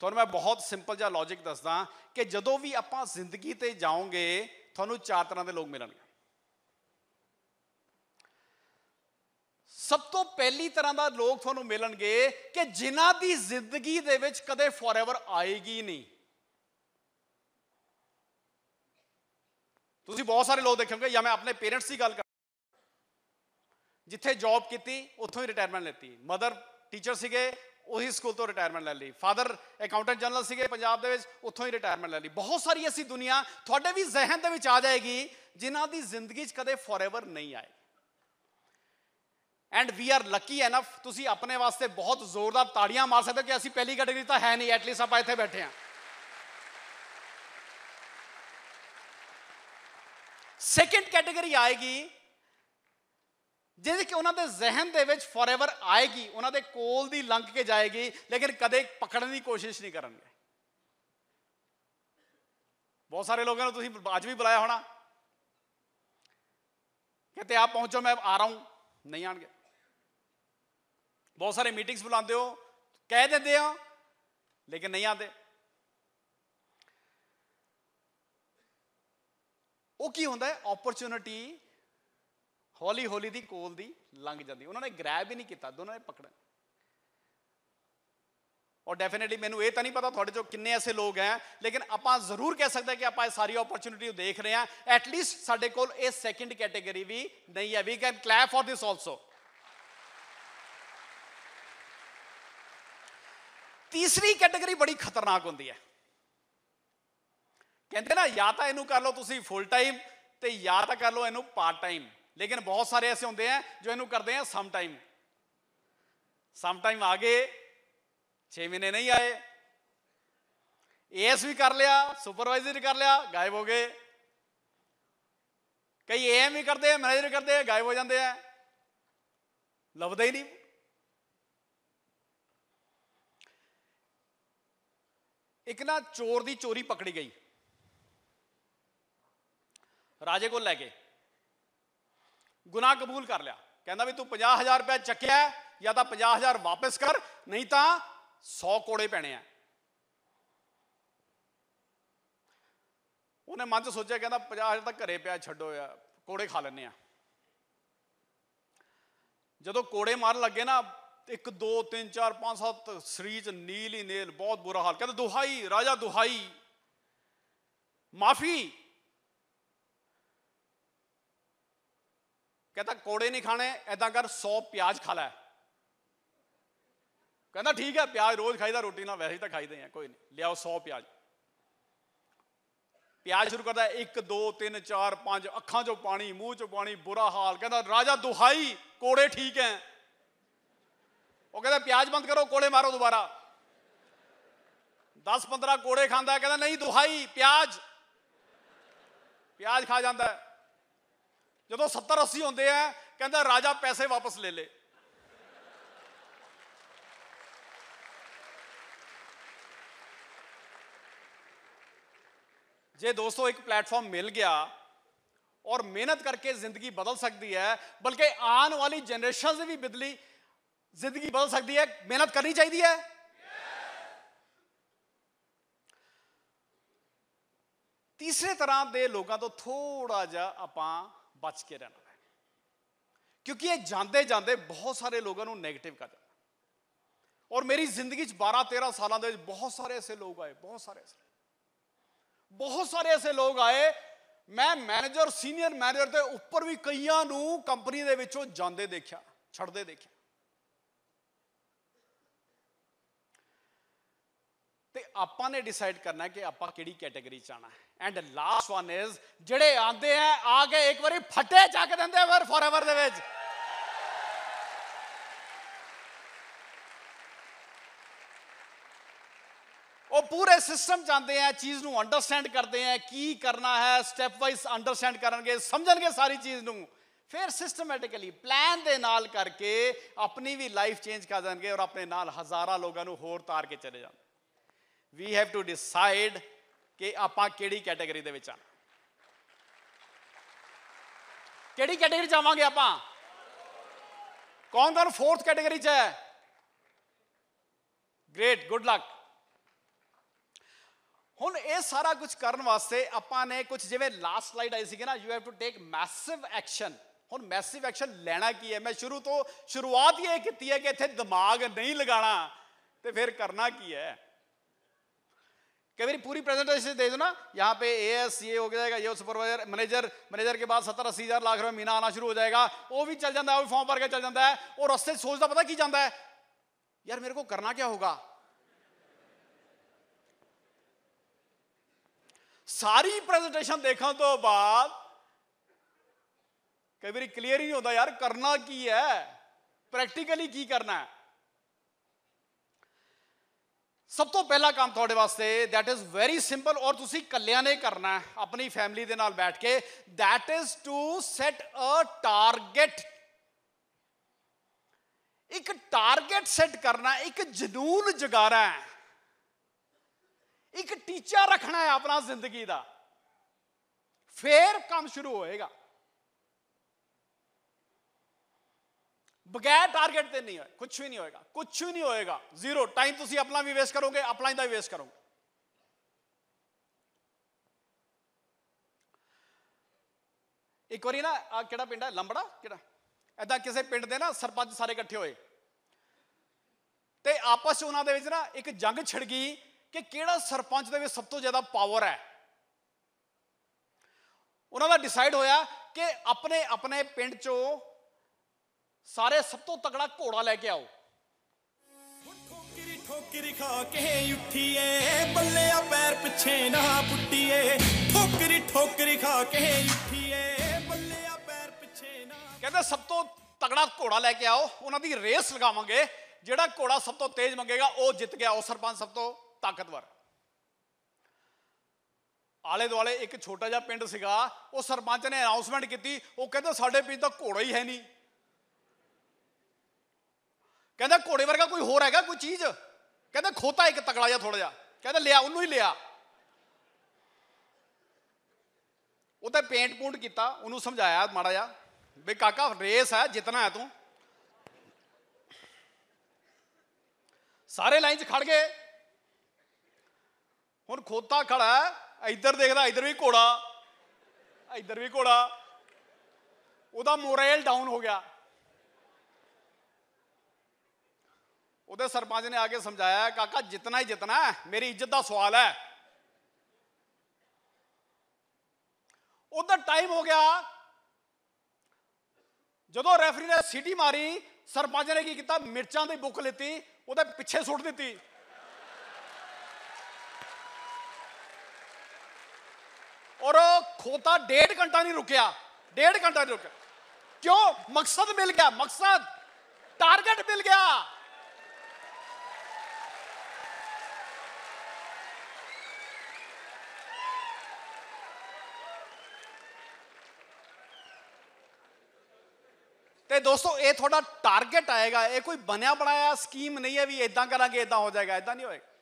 ਤੁਹਾਨੂੰ ਮੈਂ ਬਹੁਤ ਸਿੰਪਲ ਜਿਹਾ ਲੌਜੀਕ ਦੱਸਦਾ ਕਿ ਜਦੋਂ ਵੀ ਆਪਾਂ ਜ਼ਿੰਦਗੀ ਤੇ ਜਾਓਗੇ, ਤੁਹਾਨੂੰ ਚਾਰ ਤਰ੍ਹਾਂ ਦੇ ਲੋਕ ਮਿਲਣਗੇ। ਸਭ ਤੋਂ ਪਹਿਲੀ ਤਰ੍ਹਾਂ ਦਾ ਲੋਕ ਤੁਹਾਨੂੰ ਮਿਲਣਗੇ ਕਿ ਜਿਨ੍ਹਾਂ ਦੀ ਜ਼ਿੰਦਗੀ ਦੇ ਵਿੱਚ ਕਦੇ ਫੋਰਐਵਰ ਆਏਗੀ ਨਹੀਂ। ਤੁਸੀਂ ਬਹੁਤ ਸਾਰੇ ਲੋਕ ਦੇਖੋਗੇ ਜਾਂ ਮੈਂ ਆਪਣੇ ਪੇਰੈਂਟਸ ਦੀ ਗੱਲ ਕਰ। ਜਿੱਥੇ ਜੌਬ ਕੀਤੀ, ਉੱਥੋਂ ਹੀ ਰਿਟਾਇਰਮੈਂਟ ਲੈਤੀ। ਮਦਰ ਟੀਚਰ ਸੀਗੇ, ਉਹੀ ਸਕੂਲ ਤੋਂ ਰਿਟਾਇਰਮੈਂਟ ਲੈ ਲਈ। ਫਾਦਰ ਅਕਾਊਂਟੈਂਟ ਜਨਰਲ ਸੀਗੇ ਪੰਜਾਬ ਦੇ ਵਿੱਚ, ਉੱਥੋਂ ਹੀ ਰਿਟਾਇਰਮੈਂਟ ਲੈ ਲਈ। ਬਹੁਤ ਸਾਰੀ ਐਸੀ ਦੁਨੀਆ ਤੁਹਾਡੇ ਵੀ ਜ਼ਿਹਨ ਦੇ ਵਿੱਚ ਆ ਜਾਏਗੀ, ਜਿਨ੍ਹਾਂ ਦੀ ਜ਼ਿੰਦਗੀ 'ਚ ਕਦੇ ਫੋਰਐਵਰ ਨਹੀਂ ਆਏ। And we are lucky enough ਤੁਸੀਂ ਆਪਣੇ ਵਾਸਤੇ ਬਹੁਤ ਜ਼ੋਰਦਾਰ ਤਾੜੀਆਂ ਮਾਰ ਸਕਦੇ ਹੋ ਕਿ ਅਸੀਂ ਪਹਿਲੀ ਕੈਟਾਗਰੀ ਤਾਂ ਹੈ ਨਹੀਂ ਐਟਲੀਸਟ ਆਪਾਂ ਇੱਥੇ ਬੈਠੇ ਹਾਂ। ਸੈਕੰਡ ਕੈਟਾਗਰੀ ਆਏਗੀ, ਜਿਹਦੇ ਕਿ ਉਹਨਾਂ ਦੇ ਜ਼ਿਹਨ ਦੇ ਵਿੱਚ ਫੋਰਐਵਰ ਆਏਗੀ, ਉਹਨਾਂ ਦੇ ਕੋਲ ਦੀ ਲੰਘ ਕੇ ਜਾਏਗੀ, ਲੇਕਿਨ ਕਦੇ ਪਕੜਨ ਦੀ ਕੋਸ਼ਿਸ਼ ਨਹੀਂ ਕਰਨਗੇ। ਬਹੁਤ ਸਾਰੇ ਲੋਕਾਂ ਨੂੰ ਤੁਸੀਂ ਅੱਜ ਵੀ ਬੁਲਾਇਆ ਹੋਣਾ। ਕਹਿੰਦੇ ਆਪ ਪਹੁੰਚੋ, ਮੈਂ ਆ ਰਹਾ ਹੂੰ। ਨਹੀਂ ਆਣਗੇ। ਬਹੁਤ ਸਾਰੇ ਮੀਟਿੰਗਸ ਬੁਲਾਉਂਦੇ ਹੋ, ਕਹਿ ਦਿੰਦੇ ਆ, ਲੇਕਿਨ ਨਹੀਂ ਆਉਂਦੇ। ਉਹ ਕੀ ਹੁੰਦਾ ਹੈ? ਓਪਰਚ्युनिटी ਹੌਲੀ ਹੌਲੀ ਦੀ, ਕੋਲ ਦੀ ਲੰਘ ਜਾਂਦੀ। ਉਹਨਾਂ ਨੇ ਗ੍ਰੈਬ ਹੀ ਨਹੀਂ ਕੀਤਾ, ਦੋਨਾਂ ਨੇ ਪਕੜਿਆ। ਔਰ ਡੈਫੀਨਿਟਲੀ ਮੈਨੂੰ ਇਹ ਤਾਂ ਨਹੀਂ ਪਤਾ ਤੁਹਾਡੇ ਚੋਂ ਕਿੰਨੇ ਐਸੇ ਲੋਕ ਹੈ ਲੇਕਿਨ ਆਪਾਂ ਜ਼ਰੂਰ ਕਹਿ ਸਕਦੇ ਕਿ ਆਪਾਂ ਇਹ ਸਾਰੀ ਓਪਰਚੁਨਿਟੀ ਨੂੰ ਦੇਖ ਰਹੇ ਹਾਂ। ਐਟ ਲੀਸਟ ਸਾਡੇ ਕੋਲ ਇਹ ਸੈਕੰਡ ਕੈਟਾਗਰੀ ਵੀ ਨਹੀਂ ਹੈ। We can clap for this also ਤੀਸਰੀ ਕੈਟਾਗਰੀ ਬੜੀ ਖਤਰਨਾਕ ਹੁੰਦੀ ਹੈ। ਕਹਿੰਦੇ ਨਾ, ਜਾਂ ਤਾਂ ਇਹਨੂੰ ਕਰ ਲਓ ਤੁਸੀਂ ਫੁੱਲ ਟਾਈਮ ਤੇ ਜਾਂ ਤਾਂ ਕਰ ਲਓ ਇਹਨੂੰ ਪਾਰਟ ਟਾਈਮ ਲੇਕਿਨ ਬਹੁਤ ਸਾਰੇ ਐਸੇ ਹੁੰਦੇ ਆ ਜੋ ਇਹਨੂੰ ਕਰਦੇ ਆ ਸਮ ਟਾਈਮ ਸਮ ਟਾਈਮ ਆਗੇ 6 ਮਹੀਨੇ ਨਹੀਂ ਆਏ। ਏਐਸ ਵੀ ਕਰ ਲਿਆ ਸੁਪਰਵਾਈਜ਼ਰ ਕਰ ਲਿਆ, ਗਾਇਬ ਹੋ ਗਏ। ਕਈ ਏਐਮ ਵੀ ਕਰਦੇ ਆ ਮੈਨੇਜਰ ਕਰਦੇ ਆ ਗਾਇਬ ਹੋ ਜਾਂਦੇ ਆ। ਲੱਭਦੇ ਹੀ ਨਹੀਂ। ਇੱਕ ਨਾ ਚੋਰ ਦੀ ਚੋਰੀ ਪਕੜੀ ਗਈ। ਰਾਜੇ ਕੋਲ ਲੈ ਕੇ। ਗੁਨਾਹ ਕਬੂਲ ਕਰ ਲਿਆ। ਕਹਿੰਦਾ ਵੀ ਤੂੰ 50000 ਰੁਪਏ ਚੱਕਿਆ, ਜਾਂ ਤਾਂ 50000 ਵਾਪਸ ਕਰ, ਨਹੀਂ ਤਾਂ 100 ਕੋੜੇ ਪੈਣੇ ਆ। ਉਹਨੇ ਮਨ 'ਚ ਸੋਚਿਆ, ਕਹਿੰਦਾ 50000 ਤਾਂ ਘਰੇ ਪਿਆ, ਛੱਡੋ ਯਾਰ, ਕੋੜੇ ਖਾ ਲੈਣੇ ਆ। ਜਦੋਂ ਕੋੜੇ ਮਾਰਨ ਲੱਗੇ ਨਾ 1 2 3 4 5 7 ਸਰੀਰ 'ਚ ਨੀਲ ਹੀ ਨੀਲ, ਬਹੁਤ ਬੁਰਾ ਹਾਲ। ਕਹਿੰਦਾ, ਦੁਹਾਈ, ਰਾਜਾ ਦੁਹਾਈ, ਮਾਫੀ। ਕਹਿੰਦਾ, ਕੋੜੇ ਨਹੀਂ ਖਾਣੇ ਐਦਾਂ ਕਰ 100 ਪਿਆਜ਼ ਖਾ ਲੈ। ਕਹਿੰਦਾ ਠੀਕ ਹੈ, ਪਿਆਜ਼ ਰੋਜ਼ ਖਾਈਦਾ, ਰੋਟੀ ਨਾਲ ਵੈਸੇ ਤਾਂ ਖਾਈਦੇ ਆ, ਕੋਈ ਨਹੀਂ। ਲਿਆਓ 100 ਪਿਆਜ਼। ਪਿਆਜ਼ ਸ਼ੁਰੂ ਕਰਦਾ 1 2 3 4 5 ਅੱਖਾਂ 'ਚੋਂ ਪਾਣੀ, ਮੂੰਹ 'ਚੋਂ ਪਾਣੀ, ਬੁਰਾ ਹਾਲ। ਕਹਿੰਦਾ, ਰਾਜਾ ਦੁਹਾਈ, ਕੋੜੇ ਠੀਕ ਹੈ। ਉਹ ਕਹਿੰਦਾ, ਪਿਆਜ਼ ਬੰਦ ਕਰੋ, ਕੋੜੇ ਮਾਰੋ ਦੁਬਾਰਾ। 10 15 ਕੋੜੇ ਖਾਂਦਾ, ਕਹਿੰਦਾ, ਨਹੀਂ, ਦੁਹਾਈ, ਪਿਆਜ਼। ਪਿਆਜ਼ ਖਾ ਜਾਂਦਾ। ਜਦੋਂ 70 80 ਹੁੰਦੇ ਆ, ਕਹਿੰਦਾ, ਰਾਜਾ ਪੈਸੇ ਵਾਪਸ ਲੈ ਲੈ। ਜੇ ਦੋਸਤੋ ਇੱਕ ਪਲੇਟਫਾਰਮ ਮਿਲ ਗਿਆ ਔਰ ਮਿਹਨਤ ਕਰਕੇ ਜ਼ਿੰਦਗੀ ਬਦਲ ਸਕਦੀ ਹੈ, ਬਲਕਿ ਆਉਣ ਵਾਲੀ ਜਨਰੇਸ਼ਨ ਦੀ ਵੀ ਬਦਲੀ ਜ਼ਿੰਦਗੀ ਬਦਲ ਸਕਦੀ ਹੈ, ਮਿਹਨਤ ਕਰਨੀ ਚਾਹੀਦੀ ਹੈ? ਤੀਸਰੇ ਤਰ੍ਹਾਂ ਦੇ ਲੋਕਾਂ ਤੋਂ ਥੋੜਾ ਜਿਹਾ ਆਪਾਂ ਬਚ ਕੇ ਰਹਿਣਾ ਹੈ। ਕਿਉਂਕਿ ਇਹ ਜਾਂਦੇ ਜਾਂਦੇ ਬਹੁਤ ਸਾਰੇ ਲੋਕਾਂ ਨੂੰ ਨੈਗੇਟਿਵ ਕਰ ਦਿੰਦਾ ਔਰ ਮੇਰੀ ਜ਼ਿੰਦਗੀ ਚ 12 13 ਸਾਲਾਂ ਦੇ ਵਿੱਚ ਬਹੁਤ ਸਾਰੇ ਐਸੇ ਲੋਕ ਆਏ, ਬਹੁਤ ਸਾਰੇ ਐਸੇ। ਬਹੁਤ ਸਾਰੇ ਐਸੇ ਲੋਕ ਆਏ। ਮੈਂ ਮੈਨੇਜਰ, ਸੀਨੀਅਰ ਮੈਨੇਜਰ ਦੇ ਉੱਪਰ ਵੀ ਕਈਆਂ ਨੂੰ ਕੰਪਨੀ ਦੇ ਵਿੱਚੋਂ ਜਾਂਦੇ ਦੇਖਿਆ, ਛੱਡਦੇ ਦੇਖਿਆ। ਤੇ ਆਪਾਂ ਨੇ ਡਿਸਾਈਡ ਕਰਨਾ ਕਿ ਆਪਾਂ ਕਿਹੜੀ ਕੈਟਾਗਰੀ ਚ ਆਣਾ ਹੈ। ਐਂਡ ਲਾਸਟ ਵਨ ਇਜ਼ ਜਿਹੜੇ ਆਂਦੇ ਆ ਆ ਕੇ ਇੱਕ ਵਾਰੀ ਫੱਟੇ ਚੱਕ ਦਿੰਦੇ ਆ ਫਿਰ ਫੋਰਐਵਰ ਦੇ ਵਿੱਚ। ਪੂਰੇ ਸਿਸਟਮ ਜਾਂਦੇ ਆ ਚੀਜ਼ ਨੂੰ ਅੰਡਰਸਟੈਂਡ ਕਰਦੇ ਆ, ਕੀ ਕਰਨਾ ਹੈ ਸਟੈਪ ਵਾਈਜ਼ ਅੰਡਰਸਟੈਂਡ ਕਰਨਗੇ, ਸਮਝਣਗੇ ਸਾਰੀ ਚੀਜ਼ ਨੂੰ। ਫਿਰ ਸਿਸਟਮੈਟਿਕਲੀ ਪਲਾਨ ਦੇ ਨਾਲ ਕਰਕੇ ਆਪਣੀ ਵੀ ਲਾਈਫ ਚੇਂਜ ਕਰ ਦੇਣਗੇ ਔਰ ਆਪਣੇ ਨਾਲ ਹਜ਼ਾਰਾਂ ਲੋਕਾਂ ਨੂੰ ਹੋਰ ਤਾਰ ਕੇ ਚਲੇ ਜਾਣਗੇ ਵੀ ਹੈਵ ਟੂ ਡਿਸਾਈਡ ਕਿ ਆਪਾਂ ਕਿਹੜੀ ਕੈਟਾਗਰੀ ਦੇ ਵਿੱਚ ਆ। ਕਿਹੜੀ ਕੈਟਾਗਰੀ ਚ ਆਵਾਂਗੇ ਆਪਾਂ? ਕੌਣ ਕੌਣ ਫੋਰਥ ਕੈਟਾਗਰੀ ਚ ਹੈ? ਗ੍ਰੇਟ ਗੁੱਡ ਲੱਕ ਹੁਣ ਇਹ ਸਾਰਾ ਕੁਝ ਕਰਨ ਵਾਸਤੇ ਆਪਾਂ ਨੇ ਕੁਝ ਜਿਵੇਂ ਲਾਸਟ ਸਲਾਈਡ ਆਈ ਸੀਗੀ ਨਾ you have to take massive action ਹੁਣ ਮੈਸਿਵ ਐਕਸ਼ਨ ਲੈਣਾ ਕੀ ਹੈ ਮੈਂ ਸ਼ੁਰੂ ਤੋਂ ਸ਼ੁਰੂਆਤ ਹੀ ਇਹ ਕੀਤੀ ਹੈ ਕਿ ਇੱਥੇ ਦਿਮਾਗ ਨਹੀਂ ਲਗਾਣਾ ਤੇ ਫਿਰ ਕਰਨਾ ਕੀ ਹੈ कई बार पूरी प्रेजेंटेशन दे दो ना यहाँ पे ए एस ये हो जाएगा ये सुपरवाइजर मैनेजर मैनेजर के बाद सत्तर अस्सी हज़ार लाख रुपए महीना आना शुरू हो जाएगा वो भी चल जाता है वो भी फॉर्म भर के चल जाता है और रस्ते सोचता पता की जाता है यार मेरे को करना क्या होगा ਸਾਰੀ ਪ੍ਰੈਜੈਂਟੇਸ਼ਨ ਦੇਖਣ ਤੋਂ ਬਾਅਦ ਕਈ ਵਾਰੀ ਕਲੀਅਰ ਹੀ ਨਹੀਂ ਹੁੰਦਾ ਯਾਰ ਕਰਨਾ ਕੀ ਹੈ? ਪ੍ਰੈਕਟੀਕਲੀ ਕੀ ਕਰਨਾ ਹੈ? ਸਭ ਤੋਂ ਪਹਿਲਾ ਕੰਮ ਤੁਹਾਡੇ ਵਾਸਤੇ that ਇਜ਼ ਵੈਰੀ ਸਿੰਪਲ ਔਰ ਤੁਸੀਂ ਇਕੱਲਿਆਂ ਨੇ ਕਰਨਾ ਹੈ, ਆਪਣੀ ਫੈਮਿਲੀ ਦੇ ਨਾਲ ਬੈਠ ਕੇ। That is to set a target ਇੱਕ ਟਾਰਗੇਟ ਸੈੱਟ ਕਰਨਾ ਇੱਕ ਜਨੂਨ ਜਗਾਣਾ ਹੈ। ਇੱਕ ਟੀਚਾ ਰੱਖਣਾ ਹੈ ਆਪਣਾ ਜ਼ਿੰਦਗੀ ਦਾ। ਫੇਰ ਕੰਮ ਸ਼ੁਰੂ ਹੋਏਗਾ। ਬਗੈਰ ਟਾਰਗੇਟ ਤੇ ਨਹੀਂ ਹੋਏ ਕੁਝ ਵੀ ਨਹੀਂ ਹੋਏਗਾ ਕੁਝ ਵੀ ਨਹੀਂ ਹੋਏਗਾ। ਜ਼ੀਰੋ ਟਾਈਮ ਤੁਸੀਂ ਆਪਣਾ ਵੀ ਵੇਸਟ ਕਰੋਗੇ, ਆਪਣਾ ਦਾ ਵੀ ਵੇਸਟ ਕਰੋਗੇ। ਇੱਕ ਵਾਰੀ ਨਾ ਆ ਕਿਹੜਾ ਪਿੰਡ ਹੈ? ਲੰਬੜਾ? ਕਿਹੜਾ? ਐਦਾਂ ਕਿਸੇ ਪਿੰਡ ਦੇ ਨਾ ਸਰਪੰਚ ਸਾਰੇ ਇਕੱਠੇ ਹੋਏ। ਤੇ ਆਪਸ ਚ ਉਹਨਾਂ ਦੇ ਵਿੱਚ ਨਾ ਇੱਕ ਜੰਗ ਛਿੜ ਗਈ। ਕਿ ਕਿਹੜਾ ਸਰਪੰਚ ਦੇ ਵਿੱਚ ਸਭ ਤੋਂ ਜ਼ਿਆਦਾ ਪਾਵਰ ਹੈ? ਉਹਨਾਂ ਦਾ ਡਿਸਾਈਡ ਹੋਇਆ ਕਿ ਆਪਣੇ ਆਪਣੇ ਪਿੰਡ ਚੋਂ ਸਾਰੇ ਸਭ ਤੋਂ ਤਗੜਾ ਘੋੜਾ ਲੈ ਕੇ ਆਓ। ਠੋਕਰੀ ਠੋਕਰੀ ਖਾ ਕੇ ਉੱਠੀਏ ਬੱਲਿਆ ਪੈਰ ਪਿੱਛੇ ਨਾ ਪੁੱਟੀਏ। ਠੋਕਰੀ ਠੋਕਰੀ ਖਾ ਕੇ ਉੱਠੀਏ ਬੱਲਿਆ ਪੈਰ ਪਿੱਛੇ ਨਾ ਕਹਿੰਦੇ ਸਭ ਤੋਂ ਤਗੜਾ ਘੋੜਾ ਲੈ ਕੇ ਆਓ ਉਹਨਾਂ ਦੀ ਰੇਸ ਲਗਾਵਾਂਗੇ। ਜਿਹੜਾ ਘੋੜਾ ਸਭ ਤੋਂ ਤੇਜ਼ ਮੰਗੇਗਾ ਉਹ ਜਿੱਤ ਗਿਆ। ਉਹ ਸਰਪੰਚ ਸਭ ਤੋਂ ਤਾਕਤਵਰ। ਆਲੇ ਦੁਆਲੇ ਇੱਕ ਛੋਟਾ ਜਿਹਾ ਪਿੰਡ ਸੀਗਾ, ਉਹ ਸਰਪੰਚ ਨੇ ਅਨਾਉਂਸਮੈਂਟ ਕੀਤੀ, ਉਹ ਕਹਿੰਦਾ ਸਾਡੇ ਪਿੰਡ ਤਾਂ ਘੋੜਾ ਹੀ ਹੈ ਨਹੀਂ। ਕਹਿੰਦਾ ਘੋੜੇ ਵਰਗਾ ਕੋਈ ਹੋਰ ਹੈਗਾ, ਕੋਈ ਚੀਜ਼? ਕਹਿੰਦਾ ਖੋਤਾ ਇੱਕ ਤਕੜਾ ਜਿਹਾ ਥੋੜਾ ਜਿਹਾ। ਕਹਿੰਦਾ ਲਿਆ, ਉਹਨੂੰ ਹੀ ਲਿਆ। ਉਹ ਤਾਂ ਪੇਂਟ ਪੂੰਟ ਕੀਤਾ, ਉਹਨੂੰ ਸਮਝਾਇਆ ਮਾੜਾ ਜਿਹਾ, ਵੀ ਕਾਕਾ ਰੇਸ ਹੈ, ਜਿੱਤਣਾ ਹੈ ਤੂੰ। ਸਾਰੇ ਲਾਈਨ 'ਚ ਖੜ ਗਏ। ਹੁਣ ਖੋਤਾ ਖੜਾ ਇੱਧਰ ਦੇਖਦਾ, ਇੱਧਰ ਵੀ ਘੋੜਾ, ਇੱਧਰ ਵੀ ਘੋੜਾ। ਉਹਦਾ ਮੋਰੇਲ ਡਾਊਨ ਹੋ ਗਿਆ। ਉਹਦੇ ਸਰਪੰਚ ਨੇ ਆ ਕੇ ਸਮਝਾਇਆ, ਕਾਕਾ, ਜਿੱਤਣਾ ਹੀ ਜਿੱਤਣਾ ਮੇਰੀ ਇੱਜ਼ਤ ਦਾ ਸਵਾਲ ਹੈ। ਉਹਦਾ ਟਾਈਮ ਹੋ ਗਿਆ। ਜਦੋਂ ਰੈਫਰੀ ਨੇ ਸਿਟੀ ਮਾਰੀ, ਸਰਪੰਚ ਨੇ ਕੀ ਕੀਤਾ? ਮਿਰਚਾਂ ਦੀ ਬੁੱਕ ਲਿੱਤੀ, ਉਹਦੇ ਪਿੱਛੇ ਸੁੱਟ ਦਿੱਤੀ। और खोता डेढ़ घंटा नहीं रुकिया, डेढ़ घंटा नहीं रुकया। क्यों? मकसद मिल गया, मकसद, टारगेट मिल गया। ते दोस्तों, ये थोड़ा टारगेट आएगा, ये कोई बनिया बनाया स्कीम नहीं है भी, इदा करा इदा हो जाएगा ऐदा नहीं होएगा।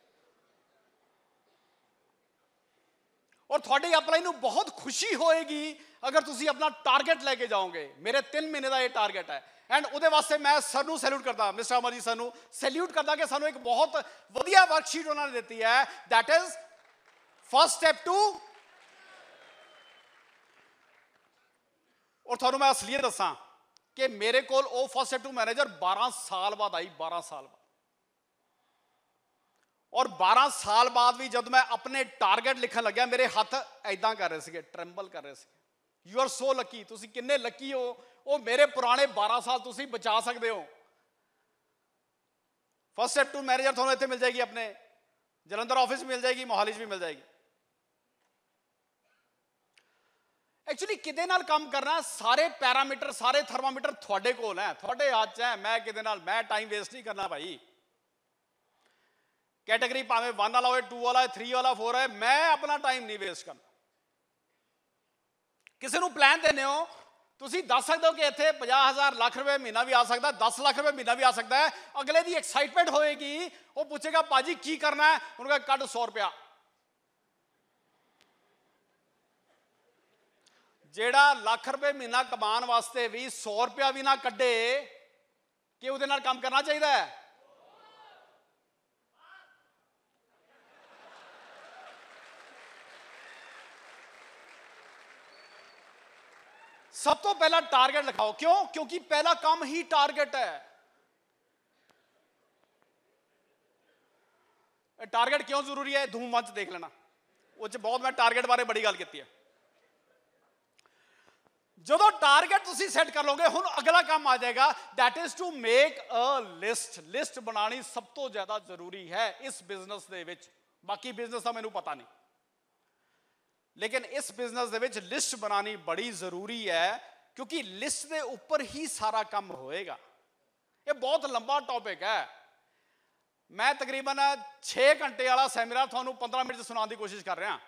ਔਰ ਤੁਹਾਡੀ ਅਪਲਾਈ ਨੂੰ ਬਹੁਤ ਖੁਸ਼ੀ ਹੋਏਗੀ ਅਗਰ ਤੁਸੀਂ ਆਪਣਾ ਟਾਰਗੇਟ ਲੈ ਕੇ ਜਾਓਗੇ। ਮੇਰੇ 3 ਮਹੀਨੇ ਦਾ ਇਹ ਟਾਰਗੇਟ ਹੈ। ਐਂਡ ਉਹਦੇ ਵਾਸਤੇ ਮੈਂ ਸਰ ਨੂੰ ਸੈਲੂਟ ਕਰਦਾ, ਮਿਸਟਰ ਅਮਰ ਜੀ ਸਰ ਨੂੰ ਸੈਲੂਟ ਕਰਦਾ ਕਿ ਸਾਨੂੰ ਇੱਕ ਬਹੁਤ ਵਧੀਆ ਵਰਕਸ਼ੀਟ ਉਹਨਾਂ ਨੇ ਦਿੱਤੀ ਹੈ। That is first step to ਔਰ ਤੁਹਾਨੂੰ ਮੈਂ ਅਸਲੀਅਤ ਦੱਸਾਂ ਕਿ ਮੇਰੇ ਕੋਲ ਉਹ ਫਸਟ ਸਟੈਪ ਟੂ ਮੈਨੇਜਰ 12 ਸਾਲ ਬਾਅਦ ਆਈ 12 ਸਾਲ ਬਾਅਦ। ਔਰ 12 ਸਾਲ ਬਾਅਦ ਵੀ ਜਦ ਮੈਂ ਆਪਣੇ ਟਾਰਗੇਟ ਲਿਖਣ ਲੱਗਿਆ, ਮੇਰੇ ਹੱਥ ਐਦਾਂ ਕਰ ਰਹੇ ਸੀਗੇ ਟ੍ਰੈਂਬਲ ਕਰ ਰਹੇ ਸੀ ਯੂ ਆਰ ਸੋ ਲੱਕੀ ਤੁਸੀਂ ਕਿੰਨੇ ਲੱਕੀ ਹੋ? ਉਹ ਮੇਰੇ ਪੁਰਾਣੇ 12 ਸਾਲ ਤੁਸੀਂ ਬਚਾ ਸਕਦੇ ਹੋ। ਫਸਟ ਸਟੈਪ ਟੂ ਮੈਨੇਜਰ ਤੁਹਾਨੂੰ ਇੱਥੇ ਮਿਲ ਜਾਏਗੀ ਆਪਣੇ। ਜਲੰਧਰ ਆਫਿਸ ਮਿਲ ਜਾਏਗੀ, ਮੋਹਾਲੀ 'ਚ ਵੀ ਮਿਲ ਜਾਏਗੀ। ਐਕਚੁਅਲੀ ਕਿਹਦੇ ਨਾਲ ਕੰਮ ਕਰਨਾ? ਸਾਰੇ ਪੈਰਾਮੀਟਰ, ਸਾਰੇ ਥਰਮਾਮੀਟਰ ਤੁਹਾਡੇ ਕੋਲ ਹੈ। ਤੁਹਾਡੇ ਹੱਥ 'ਚ ਹੈ। ਮੈਂ ਕਿਹਦੇ ਨਾਲ? ਮੈਂ ਟਾਈਮ ਵੇਸਟ ਨਹੀਂ ਕਰਨਾ ਭਾਈ। ਕੈਟਾਗਰੀ ਭਾਵੇਂ 1 ਵਾਲਾ ਹੋਵੇ 2 ਵਾਲਾ 3 ਵਾਲਾ 4 ਹੈ ਮੈਂ ਆਪਣਾ ਟਾਈਮ ਨਹੀਂ ਵੇਸਟ ਕਰਨਾ ਕਿਸੇ ਨੂੰ ਪਲਾਨ ਦਿੰਦੇ ਹੋ, ਤੁਸੀਂ ਦੱਸ ਸਕਦੇ ਹੋ ਕਿ ਇੱਥੇ 50000 ਲੱਖ ਰੁਪਏ ਮਹੀਨਾ ਵੀ ਆ ਸਕਦਾ 10 ਲੱਖ ਰੁਪਏ ਮਹੀਨਾ ਵੀ ਆ ਸਕਦਾ ਹੈ। ਅਗਲੇ ਦੀ ਐਕਸਾਈਟਮੈਂਟ ਹੋਏਗੀ, ਉਹ ਪੁੱਛੇਗਾ ਪਾਜੀ ਕੀ ਕਰਨਾ ਹੈ? ਉਹਨੂੰ ਕਹੇ ਕੱਢ 100 ਰੁਪਿਆ ਜਿਹੜਾ ਲੱਖ ਰੁਪਏ ਮਹੀਨਾ ਕਮਾਉਣ ਵਾਸਤੇ ਵੀ 100 ਰੁਪਿਆ ਵੀ ਨਾ ਕੱਢੇ, ਕਿ ਉਹਦੇ ਨਾਲ ਕੰਮ ਕਰਨਾ ਚਾਹੀਦਾ ਹੈ? ਸਭ ਤੋਂ ਪਹਿਲਾਂ ਟਾਰਗੇਟ ਲਿਖਾਓ ਕਿਉਂ ਕਿਉਂਕਿ ਪਹਿਲਾ ਕੰਮ ਹੀ ਟਾਰਗੇਟ ਹੈ ਇਹ ਟਾਰਗੇਟ ਕਿਉਂ ਜ਼ਰੂਰੀ ਹੈ ਧੂਮ ਮੰਚ ਦੇਖ ਲੈਣਾ ਉਹ ਚ ਬਹੁਤ ਮੈਂ ਟਾਰਗੇਟ ਬਾਰੇ ਬੜੀ ਗੱਲ ਕੀਤੀ ਹੈ ਜਦੋਂ ਟਾਰਗੇਟ ਤੁਸੀਂ ਸੈੱਟ ਕਰ ਲੋਗੇ ਹੁਣ ਅਗਲਾ ਕੰਮ ਆ ਜਾਏਗਾ that is to make a list list ਬਣਾਣੀ ਸਭ ਤੋਂ ਜ਼ਿਆਦਾ ਜ਼ਰੂਰੀ ਹੈ ਇਸ ਬਿਜ਼ਨਸ ਦੇ ਵਿੱਚ ਬਾਕੀ ਬਿਜ਼ਨਸ ਦਾ ਮੈਨੂੰ ਪਤਾ ਨਹੀਂ ਲੇਕਿਨ ਇਸ ਬਿਜ਼ਨਸ ਦੇ ਵਿੱਚ ਲਿਸਟ ਬਣਾਣੀ ਬੜੀ ਜ਼ਰੂਰੀ ਹੈ, ਕਿਉਂਕਿ ਲਿਸਟ ਦੇ ਉੱਪਰ ਹੀ ਸਾਰਾ ਕੰਮ ਹੋਏਗਾ। ਇਹ ਬਹੁਤ ਲੰਬਾ ਟੌਪਿਕ ਹੈ। ਮੈਂ ਤਕਰੀਬਨ 6 ਘੰਟੇ ਵਾਲਾ ਸੈਮੀਨਾਰ ਤੁਹਾਨੂੰ 15 ਮਿੰਟ ਚ ਸੁਣਾਉਣ ਦੀ ਕੋਸ਼ਿਸ਼ ਕਰ ਰਿਹਾ।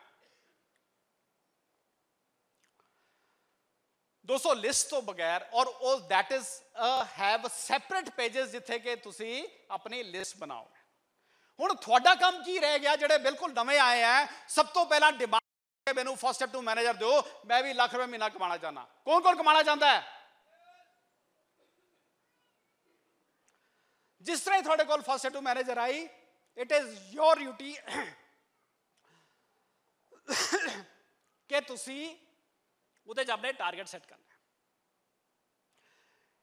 ਦੋਸਤੋ ਲਿਸਟ ਤੋਂ ਬਗੈਰ ਔਰ ਉਹ that is have separate pages ਜਿੱਥੇ ਕਿ ਤੁਸੀਂ ਆਪਣੀ ਲਿਸਟ ਬਣਾਓ। ਹੁਣ ਤੁਹਾਡਾ ਕੰਮ ਕੀ ਰਹਿ ਗਿਆ ਜਿਹੜੇ ਬਿਲਕੁਲ ਨਵੇਂ ਆਏ ਆ ਸਭ ਤੋਂ ਪਹਿਲਾਂ ਡਿਮਾਂਡ ਮੈਨੂੰ ਫਸਟ ਸਟੈਪ ਟੂ ਮੈਨੇਜਰ ਦਿਓ, ਮੈਂ ਵੀ ਲੱਖ ਰੁਪਏ ਮਹੀਨਾ ਕਮਾਣਾ ਚਾਹਨਾ ਕੌਣ ਕੌਣ ਕਮਾਣਾ ਚਾਹੁੰਦਾ ਹੈ? ਜਿਸ ਤਰ੍ਹਾਂ ਤੁਹਾਡੇ ਕੋਲ first step to manager I it is your duty ਕਿ ਤੁਸੀਂ ਉਹਦੇ 'ਚ ਆਪਣੇ ਟਾਰਗੇਟ ਸੈੱਟ ਕਰਨਾ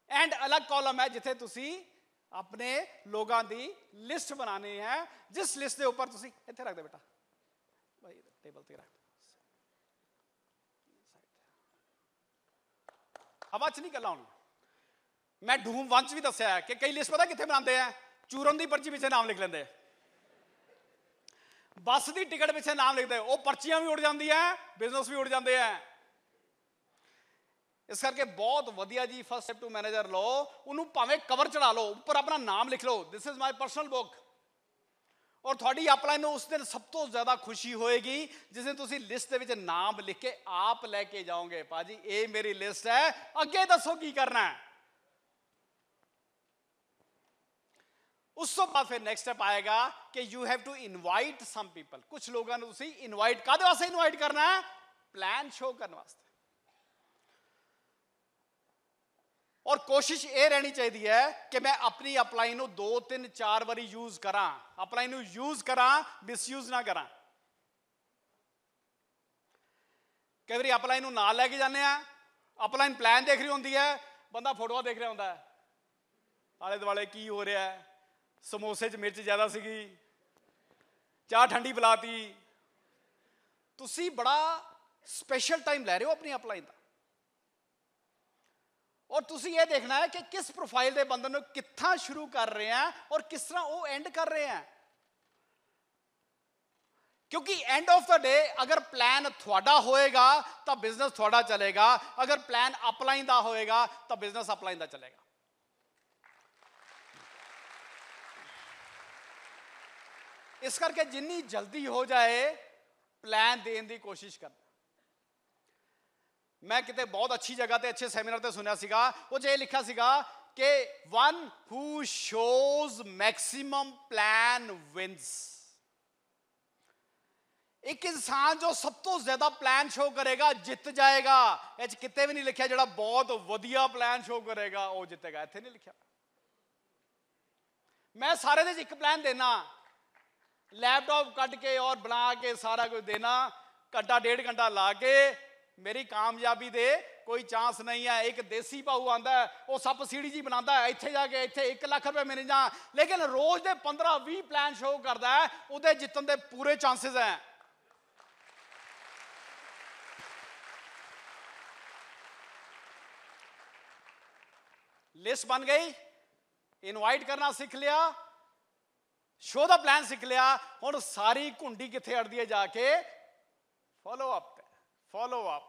ਐਂਡ ਅਲੱਗ ਕਾਲਮ ਹੈ ਜਿੱਥੇ ਤੁਸੀਂ ਆਪਣੇ ਲੋਕਾਂ ਦੀ ਲਿਸਟ ਬਣਾਣੀ ਹੈ। ਜਿਸ ਲਿਸਟ ਦੇ ਉੱਪਰ ਤੁਸੀਂ ਇੱਥੇ ਰੱਖ ਦੇ ਬੇਟਾ। ਭਾਈ ਟੇਬਲ ਤੇ ਰੱਖ। ਹਵਾ 'ਚ ਨਹੀਂ ਗੱਲਾਂ ਹੁਣ ਮੈਂ ਡੂਮ ਵੰਚ ਵੀ ਦੱਸਿਆ ਹੈ ਕਿ ਕਈ ਲਿਸਟ ਪਤਾ ਕਿੱਥੇ ਬਣਾਉਂਦੇ ਆ? ਚੂਰਨ ਦੀ ਪਰਚੀ ਪਿੱਛੇ ਨਾਮ ਲਿਖ ਲੈਂਦੇ ਆ। ਬੱਸ ਦੀ ਟਿਕਟ ਪਿੱਛੇ ਨਾਮ ਲਿਖਦੇ ਉਹ ਪਰਚੀਆਂ ਵੀ ਉੜ ਜਾਂਦੀਆਂ ਬਿਜ਼ਨਸ ਵੀ ਉੜ ਜਾਂਦੇ ਆ। ਇਸ ਕਰਕੇ ਬਹੁਤ ਵਧੀਆ ਜੀ ਫਸਟ ਸਟੈਪ ਟੂ ਮੈਨੇਜਰ ਲਓ। ਉਹਨੂੰ ਭਾਵੇਂ ਕਵਰ ਚੜਾ ਲਓ, ਉੱਪਰ ਆਪਣਾ ਨਾਮ ਲਿਖ ਲਓ। This is my personal book ਔਰ ਤੁਹਾਡੀ ਅਪਲਾਈ ਨੂੰ ਉਸ ਦਿਨ ਸਭ ਤੋਂ ਜ਼ਿਆਦਾ ਖੁਸ਼ੀ ਹੋਏਗੀ। ਜਿਸ ਦਿਨ ਤੁਸੀਂ ਲਿਸਟ ਦੇ ਵਿੱਚ ਨਾਮ ਲਿਖ ਕੇ ਆਪ ਲੈ ਕੇ ਜਾਓਗੇ। ਪਾਜੀ ਇਹ ਮੇਰੀ ਲਿਸਟ ਹੈ। ਅੱਗੇ ਦੱਸੋ ਕੀ ਕਰਨਾ ਹੈ। ਉਸ ਤੋਂ ਬਾਅਦ ਫਿਰ ਨੈਕਸਟ ਸਟੈਪ ਆਏਗਾ ਕਿ you have to invite some people ਕੁਝ ਲੋਕਾਂ ਨੂੰ ਤੁਸੀਂ ਇਨਵਾਈਟ ਕਾਦੇ ਵਾਸਤੇ ਇਨਵਾਈਟ ਕਰਨਾ ਹੈ? ਪਲਾਨ ਸ਼ੋ ਕਰਨ ਵਾਸਤੇ। ਔਰ ਕੋਸ਼ਿਸ਼ ਇਹ ਰਹਿਣੀ ਚਾਹੀਦੀ ਹੈ ਕਿ ਮੈਂ ਆਪਣੀ ਅਪਲਾਈ ਨੂੰ 2 3 4 ਵਾਰੀ ਯੂਜ਼ ਕਰਾਂ। ਅਪਲਾਈ ਨੂੰ ਯੂਜ਼ ਕਰਾਂ ਮਿਸਯੂਜ਼ ਨਾ ਕਰਾਂ। ਕਈ ਵਾਰੀ ਅਪਲਾਈ ਨੂੰ ਨਾਲ ਲੈ ਕੇ ਜਾਂਦੇ ਆ ਅਪਲਾਈਨ ਪਲਾਨ ਦੇਖ ਰਹੀ ਹੁੰਦੀ ਹੈ। ਬੰਦਾ ਫੋਟੋਆਂ ਦੇਖ ਰਿਹਾ ਹੁੰਦਾ ਹੈ। ਆਲੇ ਦੁਆਲੇ ਕੀ ਹੋ ਰਿਹਾ ਹੈ? ਸਮੋਸੇ 'ਚ ਮਿਰਚ ਜ਼ਿਆਦਾ ਸੀਗੀ। ਚਾਹ ਠੰਡੀ ਬੁਲਾਤੀ ਤੁਸੀਂ ਬੜਾ ਸਪੈਸ਼ਲ ਟਾਈਮ ਲੈ ਰਹੇ ਹੋ ਆਪਣੀ ਅਪਲਾਈਨ ਦਾ। ਔਰ ਤੁਸੀਂ ਇਹ ਦੇਖਣਾ ਹੈ ਕਿ ਕਿਸ ਪ੍ਰੋਫਾਈਲ ਦੇ ਬੰਦੇ ਨੂੰ ਕਿੱਥਾਂ ਸ਼ੁਰੂ ਕਰ ਰਹੇ ਆ ਔਰ ਕਿਸ ਤਰ੍ਹਾਂ ਉਹ ਐਂਡ ਕਰ ਰਹੇ ਆ। ਕਿਉਂਕਿ ਐਂਡ ਆਫ ਦਾ ਡੇ ਅਗਰ ਪਲਾਨ ਤੁਹਾਡਾ ਹੋਏਗਾ ਤਾਂ ਬਿਜ਼ਨਸ ਤੁਹਾਡਾ ਚੱਲੇਗਾ। ਅਗਰ ਪਲਾਨ ਅਪਲਾਈਨ ਦਾ ਹੋਏਗਾ ਤਾਂ ਬਿਜ਼ਨਸ ਅਪਲਾਈਨ ਦਾ ਚੱਲੇਗਾ। ਇਸ ਕਰਕੇ ਜਿੰਨੀ ਜਲਦੀ ਹੋ ਜਾਏ ਪਲਾਨ ਦੇਣ ਦੀ ਕੋਸ਼ਿਸ਼ ਕਰਨਾ। ਮੈਂ ਕਿਤੇ ਬਹੁਤ ਅੱਛੀ ਜਗ੍ਹਾ ਤੇ ਅੱਛੇ ਸੈਮੀਨਾਰ ਤੇ ਸੁਣਿਆ ਸੀਗਾ, ਉਹ 'ਚ ਇਹ ਲਿਖਿਆ ਸੀਗਾ ਕਿ one who shows maximum plan wins ਇੱਕ ਇਨਸਾਨ ਜੋ ਸਭ ਤੋਂ ਜ਼ਿਆਦਾ ਪਲਾਨ ਸ਼ੋ ਕਰੇਗਾ, ਜਿੱਤ ਜਾਏਗਾ। ਇਹ 'ਚ ਕਿਤੇ ਵੀ ਨਹੀਂ ਲਿਖਿਆ ਜਿਹੜਾ ਬਹੁਤ ਵਧੀਆ ਪਲਾਨ ਸ਼ੋ ਕਰੇਗਾ, ਉਹ ਜਿੱਤੇਗਾ। ਇੱਥੇ ਨਹੀਂ ਲਿਖਿਆ। ਮੈਂ ਸਾਰੇ ਦੇ ਇੱਕ ਪਲਾਨ ਦੇਣਾ। ਲੈਪਟਾਪ ਕੱਢ ਕੇ ਔਰ ਬਣਾ ਕੇ ਸਾਰਾ ਕੁਝ ਦੇਣਾ। ਘੰਟਾ, ਡੇਢ ਘੰਟਾ ਲਾ ਕੇ ਮੇਰੀ ਕਾਮਯਾਬੀ ਦੇ ਕੋਈ ਚਾਂਸ ਨਹੀਂ ਹੈ। ਇੱਕ ਦੇਸੀ ਭਾਊ ਆਂਦਾ ਉਹ ਸੱਪ ਸੀੜੀ ਜੀ ਬਣਾਉਂਦਾ ਹੈ, ਇੱਥੇ ਜਾ ਕੇ ਇੱਥੇ 1 ਲੱਖ ਰੁਪਏ ਮਿਲ ਜਾ। ਲੇਕਿਨ ਰੋਜ਼ ਦੇ 15 20 ਪਲਾਨ ਸ਼ੋਅ ਕਰਦਾ ਹੈ ਉਹਦੇ ਜਿੱਤਣ ਦੇ ਪੂਰੇ ਚਾਂਸਸ ਹੈ। ਲਿਸਟ ਬਣ ਗਈ। ਇਨਵਾਈਟ ਕਰਨਾ ਸਿੱਖ ਲਿਆ। ਸ਼ੋ ਦਾ ਪਲਾਨ ਸਿੱਖ ਲਿਆ। ਹੁਣ ਸਾਰੀ ਘੁੰਡੀ ਕਿੱਥੇ ਅੜਦੀ ਹੈ ਜਾ ਕੇ? ਫੋਲੋ ਅਪ ਫੋਲੋ ਅਪ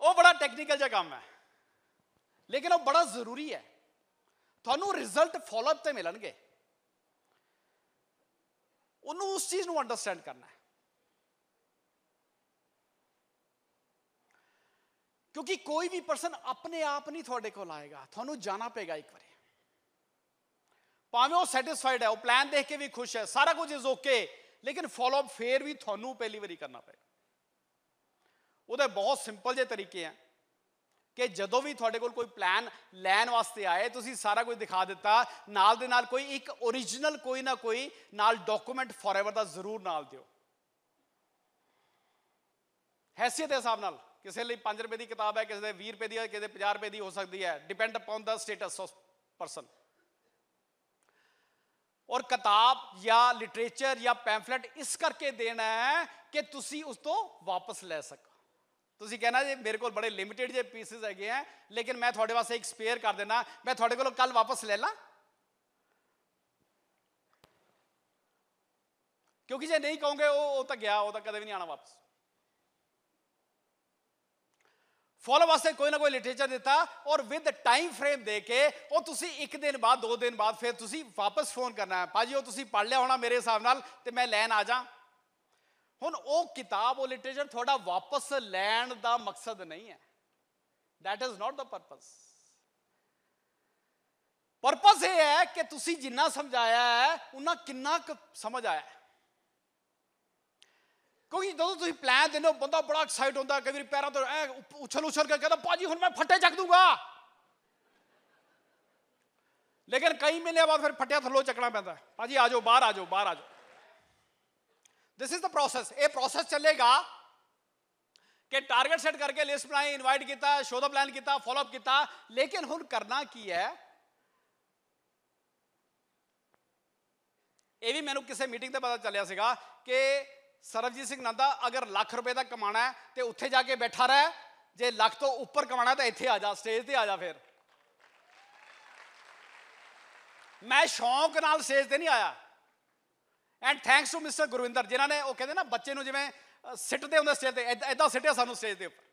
ਉਹ ਬੜਾ ਟੈਕਨੀਕਲ ਜਿਹਾ ਕੰਮ ਹੈ। ਲੇਕਿਨ ਉਹ ਬੜਾ ਜ਼ਰੂਰੀ ਹੈ। ਤੁਹਾਨੂੰ ਰਿਜ਼ਲਟ ਫੋਲੋ ਅਪ ਤੇ ਮਿਲਣਗੇ। ਉਹਨੂੰ ਉਸ ਚੀਜ਼ ਨੂੰ ਅੰਡਰਸਟੈਂਡ ਕਰਨਾ ਹੈ। ਕਿਉਂਕਿ ਕੋਈ ਵੀ ਪਰਸਨ ਆਪਣੇ ਆਪ ਨਹੀਂ ਤੁਹਾਡੇ ਕੋਲ ਆਏਗਾ। ਤੁਹਾਨੂੰ ਜਾਣਾ ਪਏਗਾ ਇੱਕ ਵਾਰੀ। ਭਾਵੇਂ ਉਹ ਸੈਟੀਸਫਾਈਡ ਹੈ, ਉਹ ਪਲਾਨ ਦੇਖ ਕੇ ਵੀ ਖੁਸ਼ ਹੈ, ਸਾਰਾ ਕੁਝ ਇਜ਼ ਓਕੇ ਲੇਕਿਨ ਫਾਲੋ ਅਪ ਫੇਰ ਵੀ ਤੁਹਾਨੂੰ ਪਹਿਲੀ ਵਾਰੀ ਕਰਨਾ ਪਏਗਾ। ਉਹਦੇ ਬਹੁਤ ਸਿੰਪਲ ਜਿਹੇ ਤਰੀਕੇ ਆ ਕਿ ਜਦੋਂ ਵੀ ਤੁਹਾਡੇ ਕੋਲ ਕੋਈ ਪਲਾਨ ਲੈਣ ਵਾਸਤੇ ਆਏ, ਤੁਸੀਂ ਸਾਰਾ ਕੁਝ ਦਿਖਾ ਦਿੱਤਾ, ਨਾਲ ਦੇ ਨਾਲ ਕੋਈ ਇੱਕ origignal ਕੋਈ ਨਾ ਕੋਈ ਨਾਲ ਡਾਕੂਮੈਂਟ ਫੋਰਐਵਰ ਦਾ ਜ਼ਰੂਰ ਨਾਲ ਦਿਓ। ਹੈਸੀਅਤ ਦੇ ਹਿਸਾਬ ਨਾਲ, ਕਿਸੇ ਲਈ 5 ਰੁਪਏ ਦੀ ਕਿਤਾਬ ਹੈ, ਕਿਸੇ ਦੇ 20 ਰੁਪਏ ਦੀ ਹੈ, ਕਿਸੇ ਦੇ 50 ਰੁਪਏ ਦੀ ਹੋ ਸਕਦੀ ਹੈ depend upon the status of person ਔਰ ਕਿਤਾਬ ਜਾਂ ਲਿਟਰੇਚਰ ਜਾਂ ਪੈਂਫਲੇਟ ਇਸ ਕਰਕੇ ਦੇਣਾ ਹੈ ਕਿ ਤੁਸੀਂ ਉਸ ਤੋਂ ਵਾਪਸ ਲੈ ਸਕੋ। ਤੁਸੀਂ ਕਹਿਣਾ ਜੇ ਮੇਰੇ ਕੋਲ ਬੜੇ ਲਿਮਿਟਿਡ ਜੇ ਪੀਸਸ ਹੈਗੇ ਆ, ਲੇਕਿਨ ਮੈਂ ਤੁਹਾਡੇ ਵਾਸਤੇ ਇੱਕ ਸਪੇਅਰ ਕਰ ਦੇਣਾ ਮੈਂ ਤੁਹਾਡੇ ਕੋਲੋਂ ਕੱਲ ਵਾਪਸ ਲੈ ਲਾਂ। ਕਿਉਂਕਿ ਜੇ ਨਹੀਂ ਕਹੋਗੇ, ਉਹ ਉਹ ਤਾਂ ਗਿਆ, ਉਹ ਤਾਂ ਕਦੇ ਵੀ ਨਹੀਂ ਆਣਾ ਵਾਪਸ। ਫੋਲੋ ਵਾਸਤੇ ਕੋਈ ਨਾ ਕੋਈ ਲਿਟਰੇਚਰ ਦਿੱਤਾ, ਔਰ ਵਿਦ ਟਾਈਮ ਫਰੇਮ ਦੇ ਕੇ, ਉਹ ਤੁਸੀਂ ਇੱਕ ਦਿਨ ਬਾਅਦ, ਦੋ ਦਿਨ ਬਾਅਦ ਫਿਰ ਤੁਸੀਂ ਵਾਪਸ ਫੋਨ ਕਰਨਾ ਹੈ। ਭਾਜੀ, ਉਹ ਤੁਸੀਂ ਪੜ੍ਹ ਲਿਆ ਹੋਣਾ ਮੇਰੇ ਹਿਸਾਬ ਨਾਲ, ਤੇ ਮੈਂ ਲੈਣ ਆ ਜਾ। ਹੁਣ ਉਹ ਕਿਤਾਬ, ਉਹ ਲਿਟਰੇਚਰ ਤੁਹਾਡਾ ਵਾਪਸ ਲੈਣ ਦਾ ਮਕਸਦ ਨਹੀਂ ਹੈ। That is not the purpose. Purpose ਇਹ ਹੈ ਕਿ ਤੁਸੀਂ ਜਿੰਨਾ ਸਮਝਾਇਆ ਹੈ ਉਹਨਾਂ ਕਿੰਨਾ ਕੁ ਸਮਝ ਆਇਆ ਹੈ। ਕਿਉਂਕਿ ਜਦੋਂ ਤੁਸੀਂ ਪਲਾਨ ਦਿੰਦੇ ਹੋ, ਬੰਦਾ ਬੜਾ ਐਕਸਾਈਟ ਹੁੰਦਾ ਕਈ ਵਾਰੀ ਪੈਰਾਂ ਤੋਂ, ਐ ਉਛਲ ਉਛਲ ਕੇ ਕਹਿੰਦਾ, ਭਾਜੀ, ਹੁਣ ਮੈਂ ਫੱਟੇ ਚੱਕ ਦੂੰਗਾ। ਲੇਕਿਨ ਕਈ ਮਹੀਨਿਆਂ ਬਾਅਦ ਫਿਰ ਫੱਟਿਆ ਥੱਲੋਂ ਚੱਕਣਾ ਪੈਂਦਾ ਹੈ। ਭਾਜੀ, ਆ ਜਾਓ, ਬਾਹਰ ਆ ਜਾਓ, ਬਾਹਰ ਆ ਜਾਓ ਦਿਸ ਇਜ਼ ਦਾ ਪ੍ਰੋਸੈਸ ਇਹ ਪ੍ਰੋਸੈਸ ਚੱਲੇਗਾ ਕਿ ਟਾਰਗੇਟ ਸੈੱਟ ਕਰਕੇ ਲਿਸਟ ਬਣਾਈ ਇਨਵਾਈਟ ਕੀਤਾ ਸ਼ੋ ਦਾ ਪਲਾਨ ਕੀਤਾ ਫਾਲੋ ਅਪ ਕੀਤਾ। ਲੇਕਿਨ ਹੁਣ ਕਰਨਾ ਕੀ ਹੈ? ਇਹ ਵੀ ਮੈਨੂੰ ਕਿਸੇ ਮੀਟਿੰਗ ਤੇ ਪਤਾ ਚੱਲਿਆ ਸੀਗਾ ਕਿ ਸਰਬਜੀਤ ਸਿੰਘ ਨੰਦਾ ਅਗਰ ਲੱਖ ਰੁਪਏ ਦਾ ਕਮਾਣਾ ਹੈ ਤੇ ਉੱਥੇ ਜਾ ਕੇ ਬੈਠਾ ਰਹਿ, ਜੇ ਲੱਖ ਤੋਂ ਉੱਪਰ ਕਮਾਣਾ ਤਾਂ ਇੱਥੇ ਆ ਜਾ ਸਟੇਜ ਤੇ ਆ ਜਾ ਫਿਰ। ਮੈਂ ਸ਼ੌਂਕ ਨਾਲ ਸਟੇਜ ਤੇ ਨਹੀਂ ਆਇਆ। And thanks to mister Gurvinder ਜਿਨ੍ਹਾਂ ਨੇ ਉਹ ਕਹਿੰਦੇ ਨਾ ਬੱਚੇ ਨੂੰ ਜਿਵੇਂ ਸਿੱਟਦੇ ਹੁੰਦੇ ਸਟੇਜ ਤੇ ਐਦਾਂ ਸਿੱਟਿਆ ਸਾਨੂੰ ਸਟੇਜ ਦੇ ਉੱਪਰ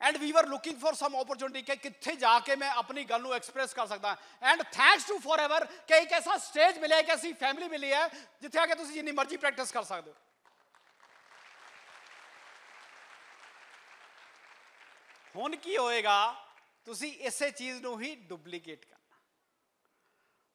ਐਂਡ ਵੀ ਵਰ ਲੁਕਿੰਗ ਫॉर ਸਮ ਓਪਰਚੁਨਿਟੀ ਕਿ ਕਿੱਥੇ ਜਾ ਕੇ ਮੈਂ ਆਪਣੀ ਗੱਲ ਨੂੰ ਐਕਸਪ੍ਰੈਸ ਕਰ ਸਕਦਾ ਐਂਡ ਥੈਂਕਸ ਟੂ ਫੋਰਐਵਰ ਕਿ ਇੱਕ ਐਸਾ ਸਟੇਜ ਮਿਲਿਆ ਇੱਕ ਐਸੀ ਫੈਮਿਲੀ ਮਿਲੀ ਹੈ ਜਿੱਥੇ ਆ ਕੇ ਤੁਸੀਂ ਜਿੰਨੀ ਮਰਜ਼ੀ ਪ੍ਰੈਕਟਿਸ ਕਰ ਸਕਦੇ ਹੋ ਹੁਣ ਕੀ ਹੋਏਗਾ ਤੁਸੀਂ ਇਸੇ ਚੀਜ਼ ਨੂੰ ਹੀ ਡੁਪਲੀਕੇਟ ਕਰ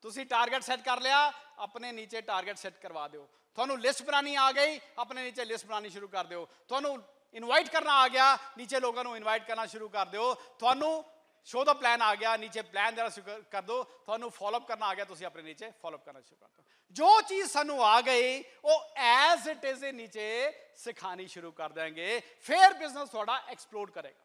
ਤੁਸੀਂ ਟਾਰਗੇਟ ਸੈੱਟ ਕਰ ਲਿਆ, ਆਪਣੇ ਨੀਚੇ ਟਾਰਗੇਟ ਸੈੱਟ ਕਰਵਾ ਦਿਓ। ਤੁਹਾਨੂੰ ਲਿਸਟ ਬਣਾਣੀ ਆ ਗਈ, ਆਪਣੇ ਨੀਚੇ ਲਿਸਟ ਬਣਾਣੀ ਸ਼ੁਰੂ ਕਰ ਦਿਓ। ਤੁਹਾਨੂੰ ਇਨਵਾਈਟ ਕਰਨਾ ਆ ਗਿਆ, ਨੀਚੇ ਲੋਕਾਂ ਨੂੰ ਇਨਵਾਈਟ ਕਰਨਾ ਸ਼ੁਰੂ ਕਰ ਦਿਓ। ਤੁਹਾਨੂੰ ਸ਼ੋ ਦਾ ਪਲਾਨ ਆ ਗਿਆ, ਨੀਚੇ ਪਲਾਨ ਦੇਣਾ ਸ਼ੁਰੂ ਕਰ ਦਿਓ। ਤੁਹਾਨੂੰ ਫਾਲੋ ਅਪ ਕਰਨਾ ਆ ਗਿਆ, ਤੁਸੀਂ ਆਪਣੇ ਨੀਚੇ ਫਾਲੋ ਅਪ ਕਰਨਾ ਸ਼ੁਰੂ ਕਰ ਦਿਓ। ਜੋ ਚੀਜ਼ ਸਾਨੂੰ ਆ ਗਈ, ਉਹ ਐਜ਼ ਇਟ ਇਜ਼ ਦੇ ਨੀਚੇ ਸਿਖਾਣੀ ਸ਼ੁਰੂ ਕਰ ਦੇਾਂਗੇ ਫਿਰ ਬਿਜ਼ਨਸ ਤੁਹਾਡਾ ਐਕਸਪਲੋਡ ਕਰੇਗਾ।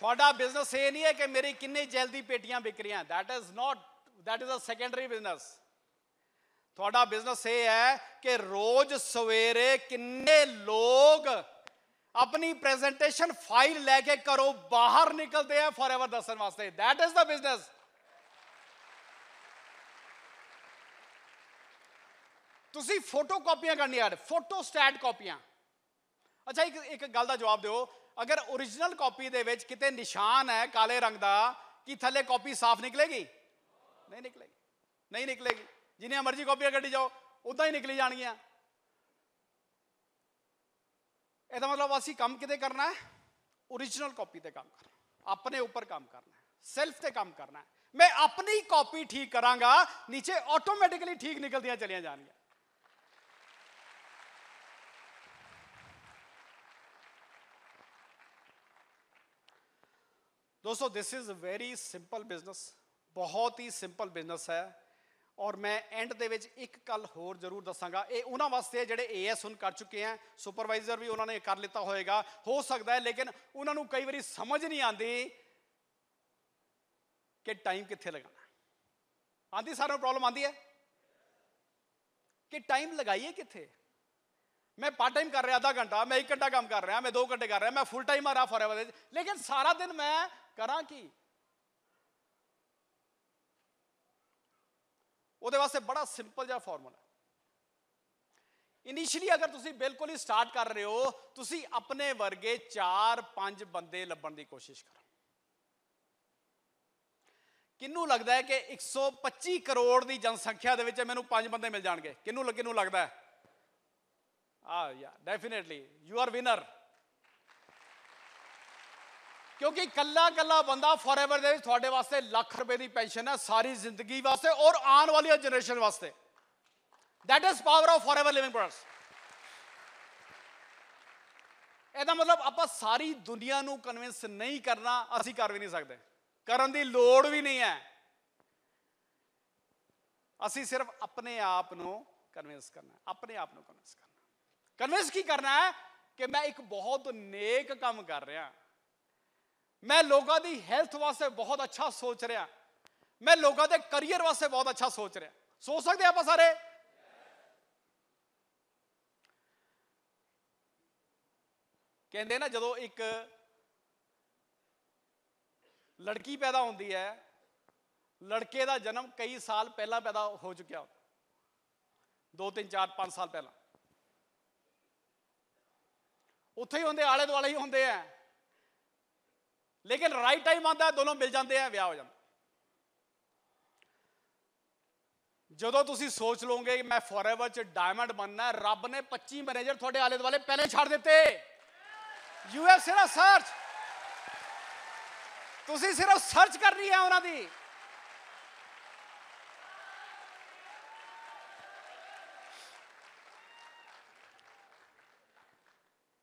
ਤੁਹਾਡਾ ਬਿਜ਼ਨਸ ਇਹ ਨਹੀਂ ਹੈ ਕਿ ਮੇਰੀ ਕਿੰਨੀ ਜਲਦੀ ਪੇਟੀਆਂ ਵਿਕ ਰਹੀਆਂ। That is not, that is a secondary business. ਤੁਹਾਡਾ ਬਿਜ਼ਨਸ ਇਹ ਹੈ ਕਿ ਰੋਜ਼ ਸਵੇਰੇ ਕਿੰਨੇ ਲੋਕ ਆਪਣੀ ਪ੍ਰੈਜੈਂਟੇਸ਼ਨ ਫਾਈਲ ਲੈ ਕੇ ਘਰੋਂ ਬਾਹਰ ਨਿਕਲਦੇ ਆ ਫੋਰਐਵਰ ਦੱਸਣ ਵਾਸਤੇ। That ਇਜ਼ ਦਾ ਬਿਜ਼ਨਸ ਤੁਸੀਂ ਫੋਟੋ ਕਾਪੀਆਂ ਕਰਨੀਆਂ ਫੋਟੋ ਸਟੈਟ ਕਾਪੀਆਂ ਅੱਛਾ, ਇੱਕ ਇੱਕ ਗੱਲ ਦਾ ਜਵਾਬ ਦਿਓ। ਅਗਰ origignal ਕਾਪੀ ਦੇ ਵਿੱਚ ਕਿਤੇ ਨਿਸ਼ਾਨ ਹੈ ਕਾਲੇ ਰੰਗ ਦਾ, ਕਿ ਥੱਲੇ ਕਾਪੀ ਸਾਫ਼ ਨਿਕਲੇਗੀ? ਨਹੀਂ ਨਿਕਲੇਗੀ। ਨਹੀਂ ਨਿਕਲੇਗੀ। ਜਿੰਨੀਆਂ ਮਰਜ਼ੀ ਕਾਪੀਆਂ ਕੱਢੀ ਜਾਓ ਉਦਾਂ ਹੀ ਨਿਕਲੀ ਜਾਣਗੀਆਂ। ਇਹਦਾ ਮਤਲਬ ਅਸੀਂ ਕੰਮ ਕਿਤੇ ਕਰਨਾ ਹੈ? origignal ਕਾਪੀ ਤੇ ਕੰਮ ਕਰਨਾ। ਆਪਣੇ ਉੱਪਰ ਕੰਮ ਕਰਨਾ ਸੈਲਫ ਤੇ ਕੰਮ ਕਰਨਾ ਮੈਂ ਆਪਣੀ ਕਾਪੀ ਠੀਕ ਕਰਾਂਗਾ, ਨੀਚੇ ਆਟੋਮੈਟਿਕਲੀ ਠੀਕ ਨਿਕਲਦੀਆਂ ਚਲੀਆਂ ਜਾਣਗੀਆਂ। ਦੋਸਤੋ this is very simple business ਬਹੁਤ ਹੀ ਸਿੰਪਲ ਬਿਜ਼ਨਸ ਹੈ ਔਰ ਮੈਂ ਐਂਡ ਦੇ ਵਿੱਚ ਇੱਕ ਗੱਲ ਹੋਰ ਜ਼ਰੂਰ ਦੱਸਾਂਗਾ ਇਹ ਉਹਨਾਂ ਵਾਸਤੇ ਹੈ ਜਿਹੜੇ ਏਐਸ ਹੁਣ ਕਰ ਚੁੱਕੇ ਆ ਸੁਪਰਵਾਈਜ਼ਰ ਵੀ ਉਹਨਾਂ ਨੇ ਕਰ ਲਿੱਤਾ ਹੋਏਗਾ ਹੋ ਸਕਦਾ ਹੈ ਲੇਕਿਨ ਉਹਨਾਂ ਨੂੰ ਕਈ ਵਾਰੀ ਸਮਝ ਨਹੀਂ ਆਉਂਦੀ ਕਿ ਟਾਈਮ ਕਿੱਥੇ ਲਗਾਉਣਾ ਆਂਦੀ ਸਾਰਿਆਂ ਨੂੰ ਪ੍ਰੋਬਲਮ ਆਂਦੀ ਹੈ ਕਿ ਟਾਈਮ ਲਗਾਈਏ ਕਿੱਥੇ ਮੈਂ ਪਾਰਟ ਟਾਈਮ ਕਰ ਰਿਹਾ, ਅੱਧਾ ਘੰਟਾ, ਮੈਂ 1 ਘੰਟਾ ਕੰਮ ਕਰ ਰਿਹਾ, ਮੈਂ 2 ਘੰਟੇ ਕਰ ਰਿਹਾ, ਮੈਂ ਫੁੱਲ ਟਾਈਮ ਆ ਰਿਹਾ ਫੋਰਐਵਰ ਦੇ ਲੇਕਿਨ ਸਾਰਾ ਦਿਨ ਮੈਂ ਕਰਾਂ ਕੀ? ਉਹਦੇ ਵਾਸਤੇ ਬੜਾ ਸਿੰਪਲ ਜਿਹਾ ਫਾਰਮੂਲਾ ਇਨੀਸ਼ੀਅਲੀ ਅਗਰ ਤੁਸੀਂ ਬਿਲਕੁਲ ਹੀ ਸਟਾਰਟ ਕਰ ਰਹੇ ਹੋ, ਤੁਸੀਂ ਆਪਣੇ ਵਰਗੇ 4-5 ਬੰਦੇ ਲੱਭਣ ਦੀ ਕੋਸ਼ਿਸ਼ ਕਰੋ। ਕਿੰਨੂੰ ਲੱਗਦਾ ਹੈ ਕਿ 125 ਕਰੋੜ ਦੀ ਜਨਸੰਖਿਆ ਦੇ ਵਿੱਚ ਮੈਨੂੰ 5 ਬੰਦੇ ਮਿਲ ਜਾਣਗੇ? ਕਿੰਨੂੰ ਲੱਗ- ਕਿਹਨੂੰ ਲੱਗਦਾ ਹੈ? ਆ ਯਾ ਡੈਫੀਨਿਟਲੀ ਯੂ ਆਰ ਵਿਨਰ ਕਿਉਂਕਿ ਕੱਲਾ ਕੱਲਾ ਬੰਦਾ ਫੋਰਐਵਰ ਦੇ ਵਿੱਚ ਤੁਹਾਡੇ ਵਾਸਤੇ ਲੱਖ ਰੁਪਏ ਦੀ ਪੈਨਸ਼ਨ ਹੈ ਸਾਰੀ ਜ਼ਿੰਦਗੀ ਵਾਸਤੇ ਔਰ ਆਉਣ ਵਾਲੀ ਜਨਰੇਸ਼ਨ ਵਾਸਤੇ that is power of forever living products ਇਹਦਾ ਮਤਲਬ ਆਪਾਂ ਸਾਰੀ ਦੁਨੀਆ ਨੂੰ ਕਨਵਿੰਸ ਨਹੀਂ ਕਰਨਾ ਅਸੀਂ ਕਰ ਵੀ ਨਹੀਂ ਸਕਦੇ ਕਰਨ ਦੀ ਲੋੜ ਵੀ ਨਹੀਂ ਹੈ ਅਸੀਂ ਸਿਰਫ ਆਪਣੇ ਆਪ ਨੂੰ ਕਨਵਿੰਸ ਕਰਨਾ ਆਪਣੇ ਆਪ ਨੂੰ ਕਨਵਿੰਸ ਕਰਨਾ ਕਨਵਿੰਸ ਕੀ ਕਰਨਾ ਹੈ ਕਿ ਮੈਂ ਇੱਕ ਬਹੁਤ ਨੇਕ ਕੰਮ ਕਰ ਰਿਹਾ। ਮੈਂ ਲੋਕਾਂ ਦੀ ਹੈਲਥ ਵਾਸਤੇ ਬਹੁਤ ਅੱਛਾ ਸੋਚ ਰਿਹਾ। ਮੈਂ ਲੋਕਾਂ ਦੇ ਕੈਰੀਅਰ ਵਾਸਤੇ ਬਹੁਤ ਅੱਛਾ ਸੋਚ ਰਿਹਾ। ਸੋਚ ਸਕਦੇ ਆਪਾਂ ਸਾਰੇ? ਕਹਿੰਦੇ ਨਾ, ਜਦੋਂ ਇੱਕ ਲੜਕੀ ਪੈਦਾ ਹੁੰਦੀ ਹੈ, ਲੜਕੇ ਦਾ ਜਨਮ ਕਈ ਸਾਲ ਪਹਿਲਾਂ ਪੈਦਾ ਹੋ ਚੁੱਕਿਆ ਹੁੰਦਾ। 2 3 4 5 ਸਾਲ ਪਹਿਲਾਂ। ਉੱਥੇ ਹੀ ਹੁੰਦੇ ਆਲੇ ਦੁਆਲੇ ਹੀ ਹੁੰਦੇ ਆ ਲੇਕਿਨ ਰਾਈਟ ਟਾਈਮ ਆਉਂਦਾ ਹੈ, ਦੋਨੋਂ ਮਿਲ ਜਾਂਦੇ ਆ ਵਿਆਹ ਹੋ ਜਾਂਦਾ। ਜਦੋਂ ਤੁਸੀਂ ਸੋਚ ਲਓਗੇ ਕਿ ਮੈਂ ਫੋਰਐਵਰ ਚ ਡਾਇਮੰਡ ਬਣਨਾ ਰੱਬ ਨੇ 25 ਮੈਨੇਜਰ ਤੁਹਾਡੇ ਆਲੇ ਦੁਆਲੇ ਪਹਿਲੇ ਛੱਡ ਦਿੱਤੇ। ਯੂ ਹੈਵ ਸਿਰਫ ਸਰਚ ਤੁਸੀਂ ਸਿਰਫ ਸਰਚ ਕਰਨੀ ਹੈ ਉਹਨਾਂ ਦੀ।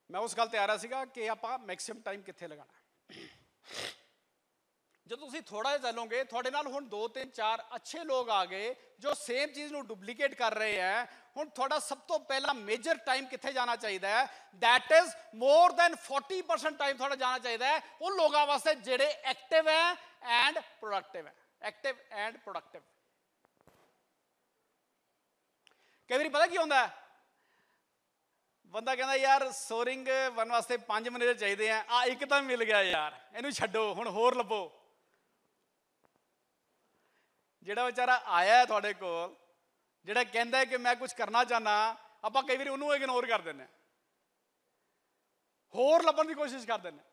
ਮੈਂ ਉਸ ਗੱਲ ਤੇ ਆ ਰਿਹਾ ਸੀਗਾ ਕਿ ਆਪਾਂ ਮੈਕਸਿਮਮ ਟਾਈਮ ਕਿੱਥੇ ਲਗਾਣਾ ਜਦੋਂ ਤੁਸੀਂ ਥੋੜਾ ਜਿਹਾ ਚੱਲੋਗੇ, ਤੁਹਾਡੇ ਨਾਲ ਹੁਣ 2 3 4 ਅੱਛੇ ਲੋਕ ਆ ਗਏ ਜੋ ਸੇਮ ਚੀਜ਼ ਨੂੰ ਡੁਪਲੀਕੇਟ ਕਰ ਰਹੇ ਹੈ। ਹੁਣ ਤੁਹਾਡਾ ਸਭ ਤੋਂ ਪਹਿਲਾ ਮੇਜਰ ਟਾਈਮ ਕਿੱਥੇ ਜਾਣਾ ਚਾਹੀਦਾ ਹੈ? That is more than 40% time ਤੁਹਾਡਾ ਜਾਣਾ ਚਾਹੀਦਾ ਹੈ ਉਹ ਲੋਕਾਂ ਵਾਸਤੇ ਜਿਹੜੇ ਐਕਟਿਵ ਹੈ ਐਂਡ ਪ੍ਰੋਡਕਟਿਵ ਹੈ। ਐਕਟਿਵ ਐਂਡ ਪ੍ਰੋਡਕਟਿਵ ਕਈ ਵਾਰੀ ਪਤਾ ਕੀ ਹੁੰਦਾ ਹੈ? ਬੰਦਾ ਕਹਿੰਦਾ, ਯਾਰ ਸੋਰਿੰਗ ਬਣ ਵਾਸਤੇ 5 ਮੈਨੇਜਰ ਚਾਹੀਦੇ ਆ। ਆ ਇੱਕ ਤਾਂ ਮਿਲ ਗਿਆ ਯਾਰ, ਇਹਨੂੰ ਛੱਡੋ, ਹੁਣ ਹੋਰ ਲੱਭੋ। ਜਿਹੜਾ ਵਿਚਾਰਾ ਆਇਆ ਤੁਹਾਡੇ ਕੋਲ, ਜਿਹੜਾ ਕਹਿੰਦਾ ਕਿ ਮੈਂ ਕੁਝ ਕਰਨਾ ਚਾਹਨਾ ਆਪਾਂ ਕਈ ਵਾਰੀ ਉਹਨੂੰ ਇਗਨੋਰ ਕਰ ਦਿੰਦੇ ਹਾਂ। ਹੋਰ ਲੱਭਣ ਦੀ ਕੋਸ਼ਿਸ਼ ਕਰ ਦਿੰਦੇ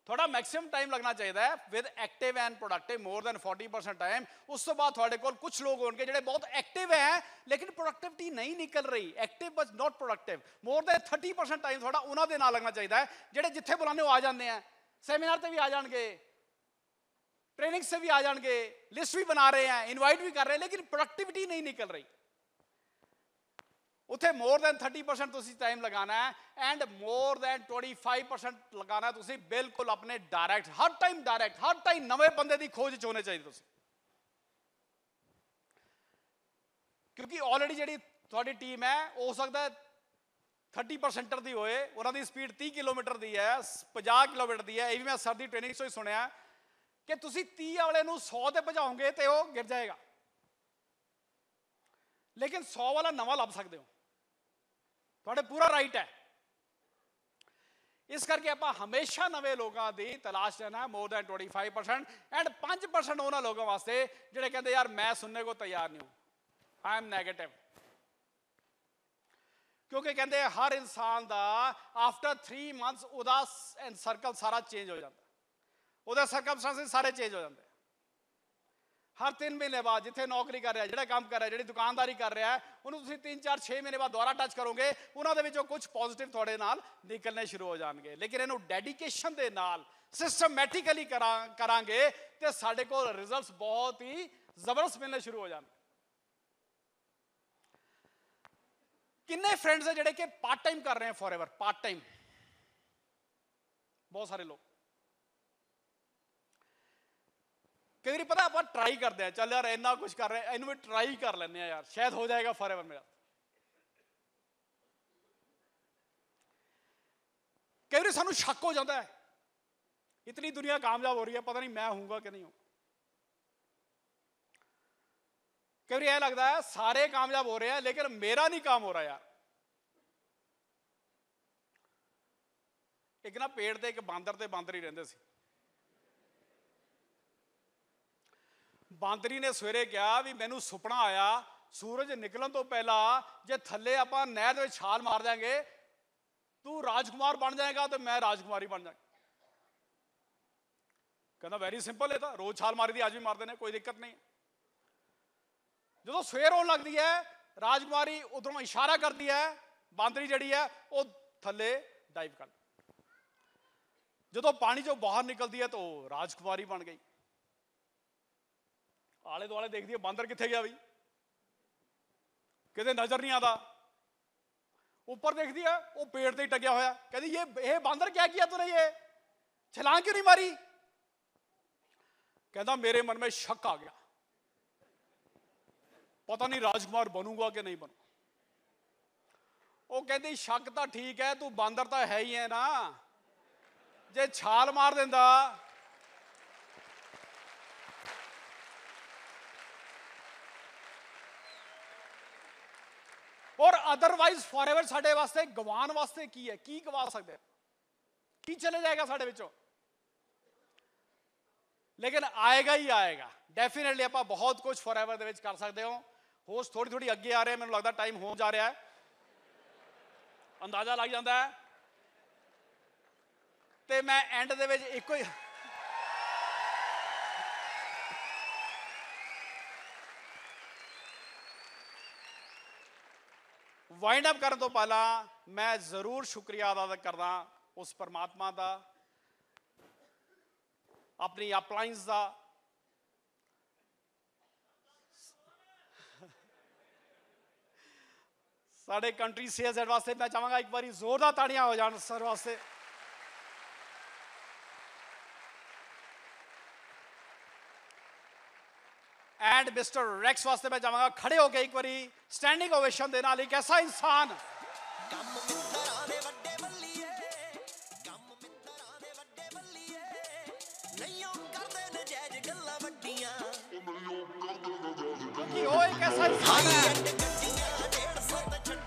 ਹਾਂ ਥੋੜਾ ਮੈਕਸਿਮਮ ਟਾਈਮ ਲੱਗਣਾ ਚਾਹੀਦਾ ਹੈ with active and productive more than 40% time ਉਸ ਤੋਂ ਬਾਅਦ ਤੁਹਾਡੇ ਕੋਲ ਕੁਝ ਲੋਕ ਹੋਣਗੇ ਜਿਹੜੇ ਬਹੁਤ ਐਕਟਿਵ ਹੈ ਲੇਕਿਨ ਪ੍ਰੋਡਕਟਿਵਿਟੀ ਨਹੀਂ ਨਿਕਲ ਰਹੀ active but not productive more than 30% time ਤੁਹਾਡਾ ਉਹਨਾਂ ਦੇ ਨਾਲ ਲੱਗਣਾ ਚਾਹੀਦਾ ਹੈ ਜਿਹੜੇ ਜਿੱਥੇ ਬੁਲਾਉਂਦੇ ਹੋ ਆ ਜਾਂਦੇ ਆ ਸੈਮੀਨਾਰ ਤੇ ਵੀ ਆ ਜਾਣਗੇ ट्रेनिंग से भी आ जाएंगे लिस्ट भी बना रहे हैं इनवाइट भी कर रहे हैं लेकिन प्रोडक्टिविटी नहीं निकल रही ਉੱਥੇ ਮੋਰ ਦੈਨ 30% ਤੁਸੀਂ ਟਾਈਮ ਲਗਾਣਾ ਹੈ ਐਂਡ ਮੋਰ ਦੈਨ 25% ਲਗਾਣਾ ਤੁਸੀਂ ਬਿਲਕੁਲ ਆਪਣੇ ਡਾਇਰੈਕਟ ਹਰ ਟਾਈਮ ਡਾਇਰੈਕਟ ਹਰ ਟਾਈਮ ਨਵੇਂ ਬੰਦੇ ਦੀ ਖੋਜ ਚ ਹੋਣੇ ਚਾਹੀਦੇ ਤੁਸੀਂ। ਕਿਉਂਕਿ ਆਲਰੇਡੀ ਜਿਹੜੀ ਤੁਹਾਡੀ ਟੀਮ ਹੈ ਹੋ ਸਕਦਾ ਹੈ 30% ਦੀ ਹੋਏ, ਉਹਨਾਂ ਦੀ ਸਪੀਡ 30 ਕਿਲੋਮੀਟਰ ਦੀ ਹੈ 50 ਕਿਲੋਮੀਟਰ ਦੀ ਹੈ, ਇਹ ਵੀ ਮੈਂ ਸਰ ਦੀ ਟ੍ਰੇਨਿੰਗ ਤੋਂ ਹੀ ਸੁਣਿਆ ਕਿ ਤੁਸੀਂ 30 ਵਾਲੇ ਨੂੰ 100 ਤੇ ਭਜਾਓਗੇ ਤੇ ਉਹ ਗਿਰ ਜਾਏਗਾ। ਲੇਕਿਨ 100 ਵਾਲਾ ਨਵਾਂ ਲੱਭ ਸਕਦੇ ਹੋ। ਤੁਹਾਡੇ ਪੂਰਾ ਰਾਈਟ ਹੈ। ਇਸ ਕਰਕੇ ਆਪਾਂ ਹਮੇਸ਼ਾ ਨਵੇਂ ਲੋਕਾਂ ਦੀ ਤਲਾਸ਼ ਰਹਿਣਾ ਮੋਰ ਦੈਨ 25% ਐਂਡ 5% ਉਹਨਾਂ ਲੋਕਾਂ ਵਾਸਤੇ ਜਿਹੜੇ ਕਹਿੰਦੇ, ਯਾਰ, ਮੈਂ ਸੁਣਨੇ ਕੋ ਤਿਆਰ ਨਹੀਂ ਹੂੰ। ਆਈ ਐਮ 네ਗੇਟਿਵ ਕਿਉਂਕਿ ਕਹਿੰਦੇ, ਹਰ ਇਨਸਾਨ ਦਾ ਆਫਟਰ 3 ਮੰਥਸ ਉਹਦਾ ਸਰਕਲ ਸਾਰਾ ਚੇਂਜ ਹੋ ਜਾਂਦਾ। ਉਹਦੇ ਸਰਕਮਸਟੈਂਸਸ ਸਾਰੇ ਚੇਂਜ ਹੋ ਜਾਂਦੇ। ਹਰ 3 ਮਹੀਨੇ ਬਾਅਦ ਜਿੱਥੇ ਨੌਕਰੀ ਕਰ ਰਿਹਾ, ਜਿਹੜਾ ਕੰਮ ਕਰ ਰਿਹਾ, ਜਿਹੜੀ ਦੁਕਾਨਦਾਰੀ ਕਰ ਰਿਹਾ, ਉਹਨੂੰ ਤੁਸੀਂ 3 4 6 ਮਹੀਨੇ ਬਾਅਦ ਦੁਬਾਰਾ ਟੱਚ ਕਰੋਗੇ, ਉਹਨਾਂ ਦੇ ਵਿੱਚੋਂ ਕੁਝ ਪੋਜ਼ਿਟਿਵ ਤੁਹਾਡੇ ਨਾਲ ਨਿਕਲਣੇ ਸ਼ੁਰੂ ਹੋ ਜਾਣਗੇ। ਲੇਕਿਨ ਇਹਨੂੰ ਡੈਡੀਕੇਸ਼ਨ ਦੇ ਨਾਲ ਸਿਸਟਮੈਟਿਕਲੀ ਕਰਾਂਗੇ ਤੇ ਸਾਡੇ ਕੋਲ ਰਿਜ਼ਲਟਸ ਬਹੁਤ ਹੀ ਜ਼ਬਰਦਸਤ ਮਿਲਣੇ ਸ਼ੁਰੂ ਹੋ ਜਾਣਗੇ। ਕਿੰਨੇ ਫਰੈਂਡਸ ਹੈ ਜਿਹੜੇ ਕਿ ਪਾਰਟ ਟਾਈਮ ਕਰ ਰਹੇ ਹੈ ਫੋਰਐਵਰ ਪਾਰਟ ਟਾਈਮ ਬਹੁਤ ਸਾਰੇ ਲੋਕ। ਕਈ ਵਾਰੀ ਪਤਾ ਆਪਾਂ ਟਰਾਈ ਕਰਦੇ ਆ, ਚੱਲ ਯਾਰ ਇੰਨਾ ਕੁਝ ਕਰ ਰਹੇ ਇਹਨੂੰ ਵੀ ਟਰਾਈ ਕਰ ਲੈਂਦੇ ਆ ਯਾਰ, ਸ਼ਾਇਦ ਹੋ ਜਾਏਗਾ ਫੋਰਐਵਰ ਮੇਰਾ। ਕਈ ਵਾਰੀ ਸਾਨੂੰ ਸ਼ੱਕ ਹੋ ਜਾਂਦਾ ਹੈ, ਇਤਨੀ ਦੁਨੀਆ ਕਾਮਯਾਬ ਹੋ ਰਹੀ ਹੈ, ਪਤਾ ਨਹੀਂ ਮੈਂ ਹੋਊਗਾ ਕਿ ਨਹੀਂ ਹੋ ਕਈ ਵਾਰੀ ਇਹ ਲੱਗਦਾ ਹੈ, ਸਾਰੇ ਕਾਮਯਾਬ ਹੋ ਰਹੇ ਆ, ਲੇਕਿਨ ਮੇਰਾ ਨਹੀਂ ਕੰਮ ਹੋ ਰਿਹਾ ਯਾਰ। ਇੱਕ ਨਾ ਪੇੜ ਤੇ ਇੱਕ ਬਾਂਦਰ ਤੇ ਬਾਂਦਰ ਹੀ ਰਹਿੰਦੇ ਸੀ। ਬਾਂਦਰੀ ਨੇ ਸਵੇਰੇ ਕਿਹਾ ਵੀ ਮੈਨੂੰ ਸੁਪਨਾ ਆਇਆ, ਸੂਰਜ ਨਿਕਲਣ ਤੋਂ ਪਹਿਲਾਂ ਜੇ ਥੱਲੇ ਆਪਾਂ ਨਹਿਰ ਦੇ ਵਿੱਚ ਛਾਲ ਮਾਰ ਦਿਆਂਗੇ, ਤੂੰ ਰਾਜਕੁਮਾਰ ਬਣ ਜਾਏਗਾ ਤੇ ਮੈਂ ਰਾਜਕੁਮਾਰੀ ਬਣ ਜਾਵਾਂਗੀ ਕਹਿੰਦਾ ਵੈਰੀ ਸਿੰਪਲ ਹੈ ਤਾਂ, ਰੋਜ਼ ਛਾਲ ਮਾਰੀ ਦੀ, ਅੱਜ ਵੀ ਮਾਰਦੇ ਨੇ, ਕੋਈ ਦਿੱਕਤ ਨਹੀਂ। ਜਦੋਂ ਸਵੇਰ ਹੋਣ ਲੱਗਦੀ ਹੈ, ਰਾਜਕੁਮਾਰੀ ਉਧਰੋਂ ਇਸ਼ਾਰਾ ਕਰਦੀ ਹੈ, ਬਾਂਦਰੀ ਜਿਹੜੀ ਹੈ, ਉਹ ਥੱਲੇ ਡਾਈਵ ਕਰ ਜਦੋਂ ਪਾਣੀ ਚੋਂ ਬਾਹਰ ਨਿਕਲਦੀ ਹੈ ਤਾਂ ਉਹ ਰਾਜਕੁਮਾਰੀ ਬਣ ਗਈ। ਆਲੇ ਦੁਆਲੇ ਦੇਖਦੀ ਹੈ ਬਾਂਦਰ ਕਿੱਥੇ ਗਿਆ ਬਈ? ਕਿਤੇ ਨਜ਼ਰ ਨਹੀਂ ਆਉਂਦਾ। ਉੱਪਰ ਦੇਖਦੀ ਹੈ ਉਹ ਪੇੜ ਤੇ ਹੀ ਹੋਇਆ। ਕਹਿੰਦੀ, ਇਹ ਇਹ ਬਾਂਦਰ ਕਿਆ ਕੀਤਾ ਤੂੰ ਇਹ? ਛਲਾਂਗ ਕਿਉਂ ਨਹੀਂ ਮਾਰੀ? ਕਹਿੰਦਾ, ਮੇਰੇ ਮਨ ਵਿੱਚ ਸ਼ੱਕ ਆ ਗਿਆ। ਪਤਾ ਨਹੀਂ ਰਾਜਕੁਮਾਰ ਬਣੂਗਾ ਕਿ ਨਹੀਂ ਬਣੂ ਉਹ ਕਹਿੰਦੀ, ਸ਼ੱਕ ਤਾਂ ਠੀਕ ਹੈ, ਤੂੰ ਬਾਂਦਰ ਤਾਂ ਹੈ ਹੀ ਹੈ ਨਾ। ਜੇ ਛਾਲ ਮਾਰ ਦਿੰਦਾ ਔਰ ਅਦਰਵਾਈਜ਼ ਫੋਰਐਵਰ ਸਾਡੇ ਵਾਸਤੇ ਗਵਾਨ ਵਾਸਤੇ ਕੀ ਹੈ? ਕੀ ਗਵਾ ਸਕਦੇ ਕੀ ਚਲੇ ਜਾਏਗਾ ਸਾਡੇ ਵਿੱਚੋਂ? ਲੇਕਿਨ ਆਏਗਾ ਹੀ ਆਏਗਾ। ਡੈਫੀਨਿਟਲੀ ਆਪਾਂ ਬਹੁਤ ਕੁਝ ਫੋਰਐਵਰ ਦੇ ਵਿੱਚ ਕਰ ਸਕਦੇ ਹਾਂ। ਹੋਸਟ ਥੋੜੀ ਥੋੜੀ ਅੱਗੇ ਆ ਰਿਹਾ, ਮੈਨੂੰ ਲੱਗਦਾ ਟਾਈਮ ਹੋ ਜਾ ਰਿਹਾ ਹੈ। ਅੰਦਾਜ਼ਾ ਲੱਗ ਜਾਂਦਾ ਹੈ। ਤੇ ਮੈਂ ਐਂਡ ਦੇ ਵਿੱਚ ਇੱਕੋ ਹੀ ਵਾਈਂਡ ਅਪ ਕਰਨ ਤੋਂ ਪਹਿਲਾਂ ਮੈਂ ਜ਼ਰੂਰ ਸ਼ੁਕਰੀਆ ਅਦਾ ਕਰਦਾ ਉਸ ਪਰਮਾਤਮਾ ਦਾ, ਆਪਣੀ ਅਪਲਾਈਨਸ ਦਾ। ਸਾਡੇ ਕੰਟਰੀ ਸੇਲਸ ਹੈਡ ਵਾਸਤੇ ਮੈਂ ਚਾਹਾਂਗਾ ਇੱਕ ਵਾਰੀ ਜ਼ੋਰਦਾਰ ਤਾੜੀਆਂ ਹੋ ਜਾਣ ਸਰ ਵਾਸਤੇ। ਐਂਡ ਮਿਸਟਰ ਰੈਕਸ ਵਾਸਤੇ ਮੈਂ ਚਾਹਾਂਗਾ ਖੜੇ ਹੋ ਕੇ ਇੱਕ ਵਾਰੀ ਸਟੈਂਡਿੰਗ ਓਵੇਸ਼ਨ ਦੇ ਨਾਲ ਇੱਕ ਐਸਾ ਇਨਸਾਨ। ਕੰਮ ਮਿੱਤਰਾਂ ਦੇ ਵੱਡੇ ਬੱਲੀਏ ਕੰਮ ਮਿੱਤਰਾਂ ਦੇ ਵੱਡੇ ਬੱਲੀਏ ਨਹੀਂ ਉਹ ਕਰਦੇ ਨਜਾਇਜ਼ ਗੱਲਾਂ ਕਿ ਉਹ ਇੱਕ ਐਸਾ ਇਨਸਾਨ ਹੈ,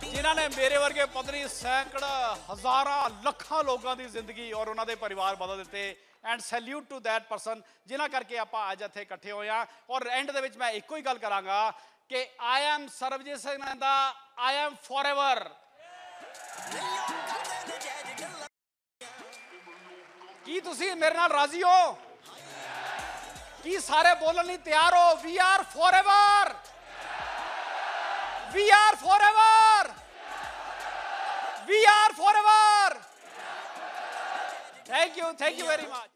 ਜਿਨ੍ਹਾਂ ਨੇ ਮੇਰੇ ਵਰਗੇ ਪਤਨੀ ਸੈਂਕੜਾ ਹਜ਼ਾਰਾਂ ਲੱਖਾਂ ਲੋਕਾਂ ਦੀ ਜ਼ਿੰਦਗੀ ਔਰ ਉਹਨਾਂ ਦੇ ਪਰਿਵਾਰ ਬਦਲ ਦਿੱਤੇ। And salute to that person ਜਿਨ੍ਹਾਂ ਕਰਕੇ ਆਪਾਂ ਅੱਜ ਇੱਥੇ ਇਕੱਠੇ ਹੋਏ ਆ ਔਰ ਐਂਡ ਦੇ ਵਿੱਚ ਮੈਂ ਇੱਕੋ ਹੀ ਗੱਲ ਕਰਾਂਗਾ ਕਿ I am Sarabjeet Singh Nanda I am Forever ਨਹੀਂ ਕੀ ਤੁਸੀਂ ਮੇਰੇ ਨਾਲ ਰਾਜ਼ੀ ਹੋ? ਕੀ ਸਾਰੇ ਬੋਲਣ ਲਈ ਤਿਆਰ ਹੋ? We are Forever we are Forever we are Forever thank you thank you very much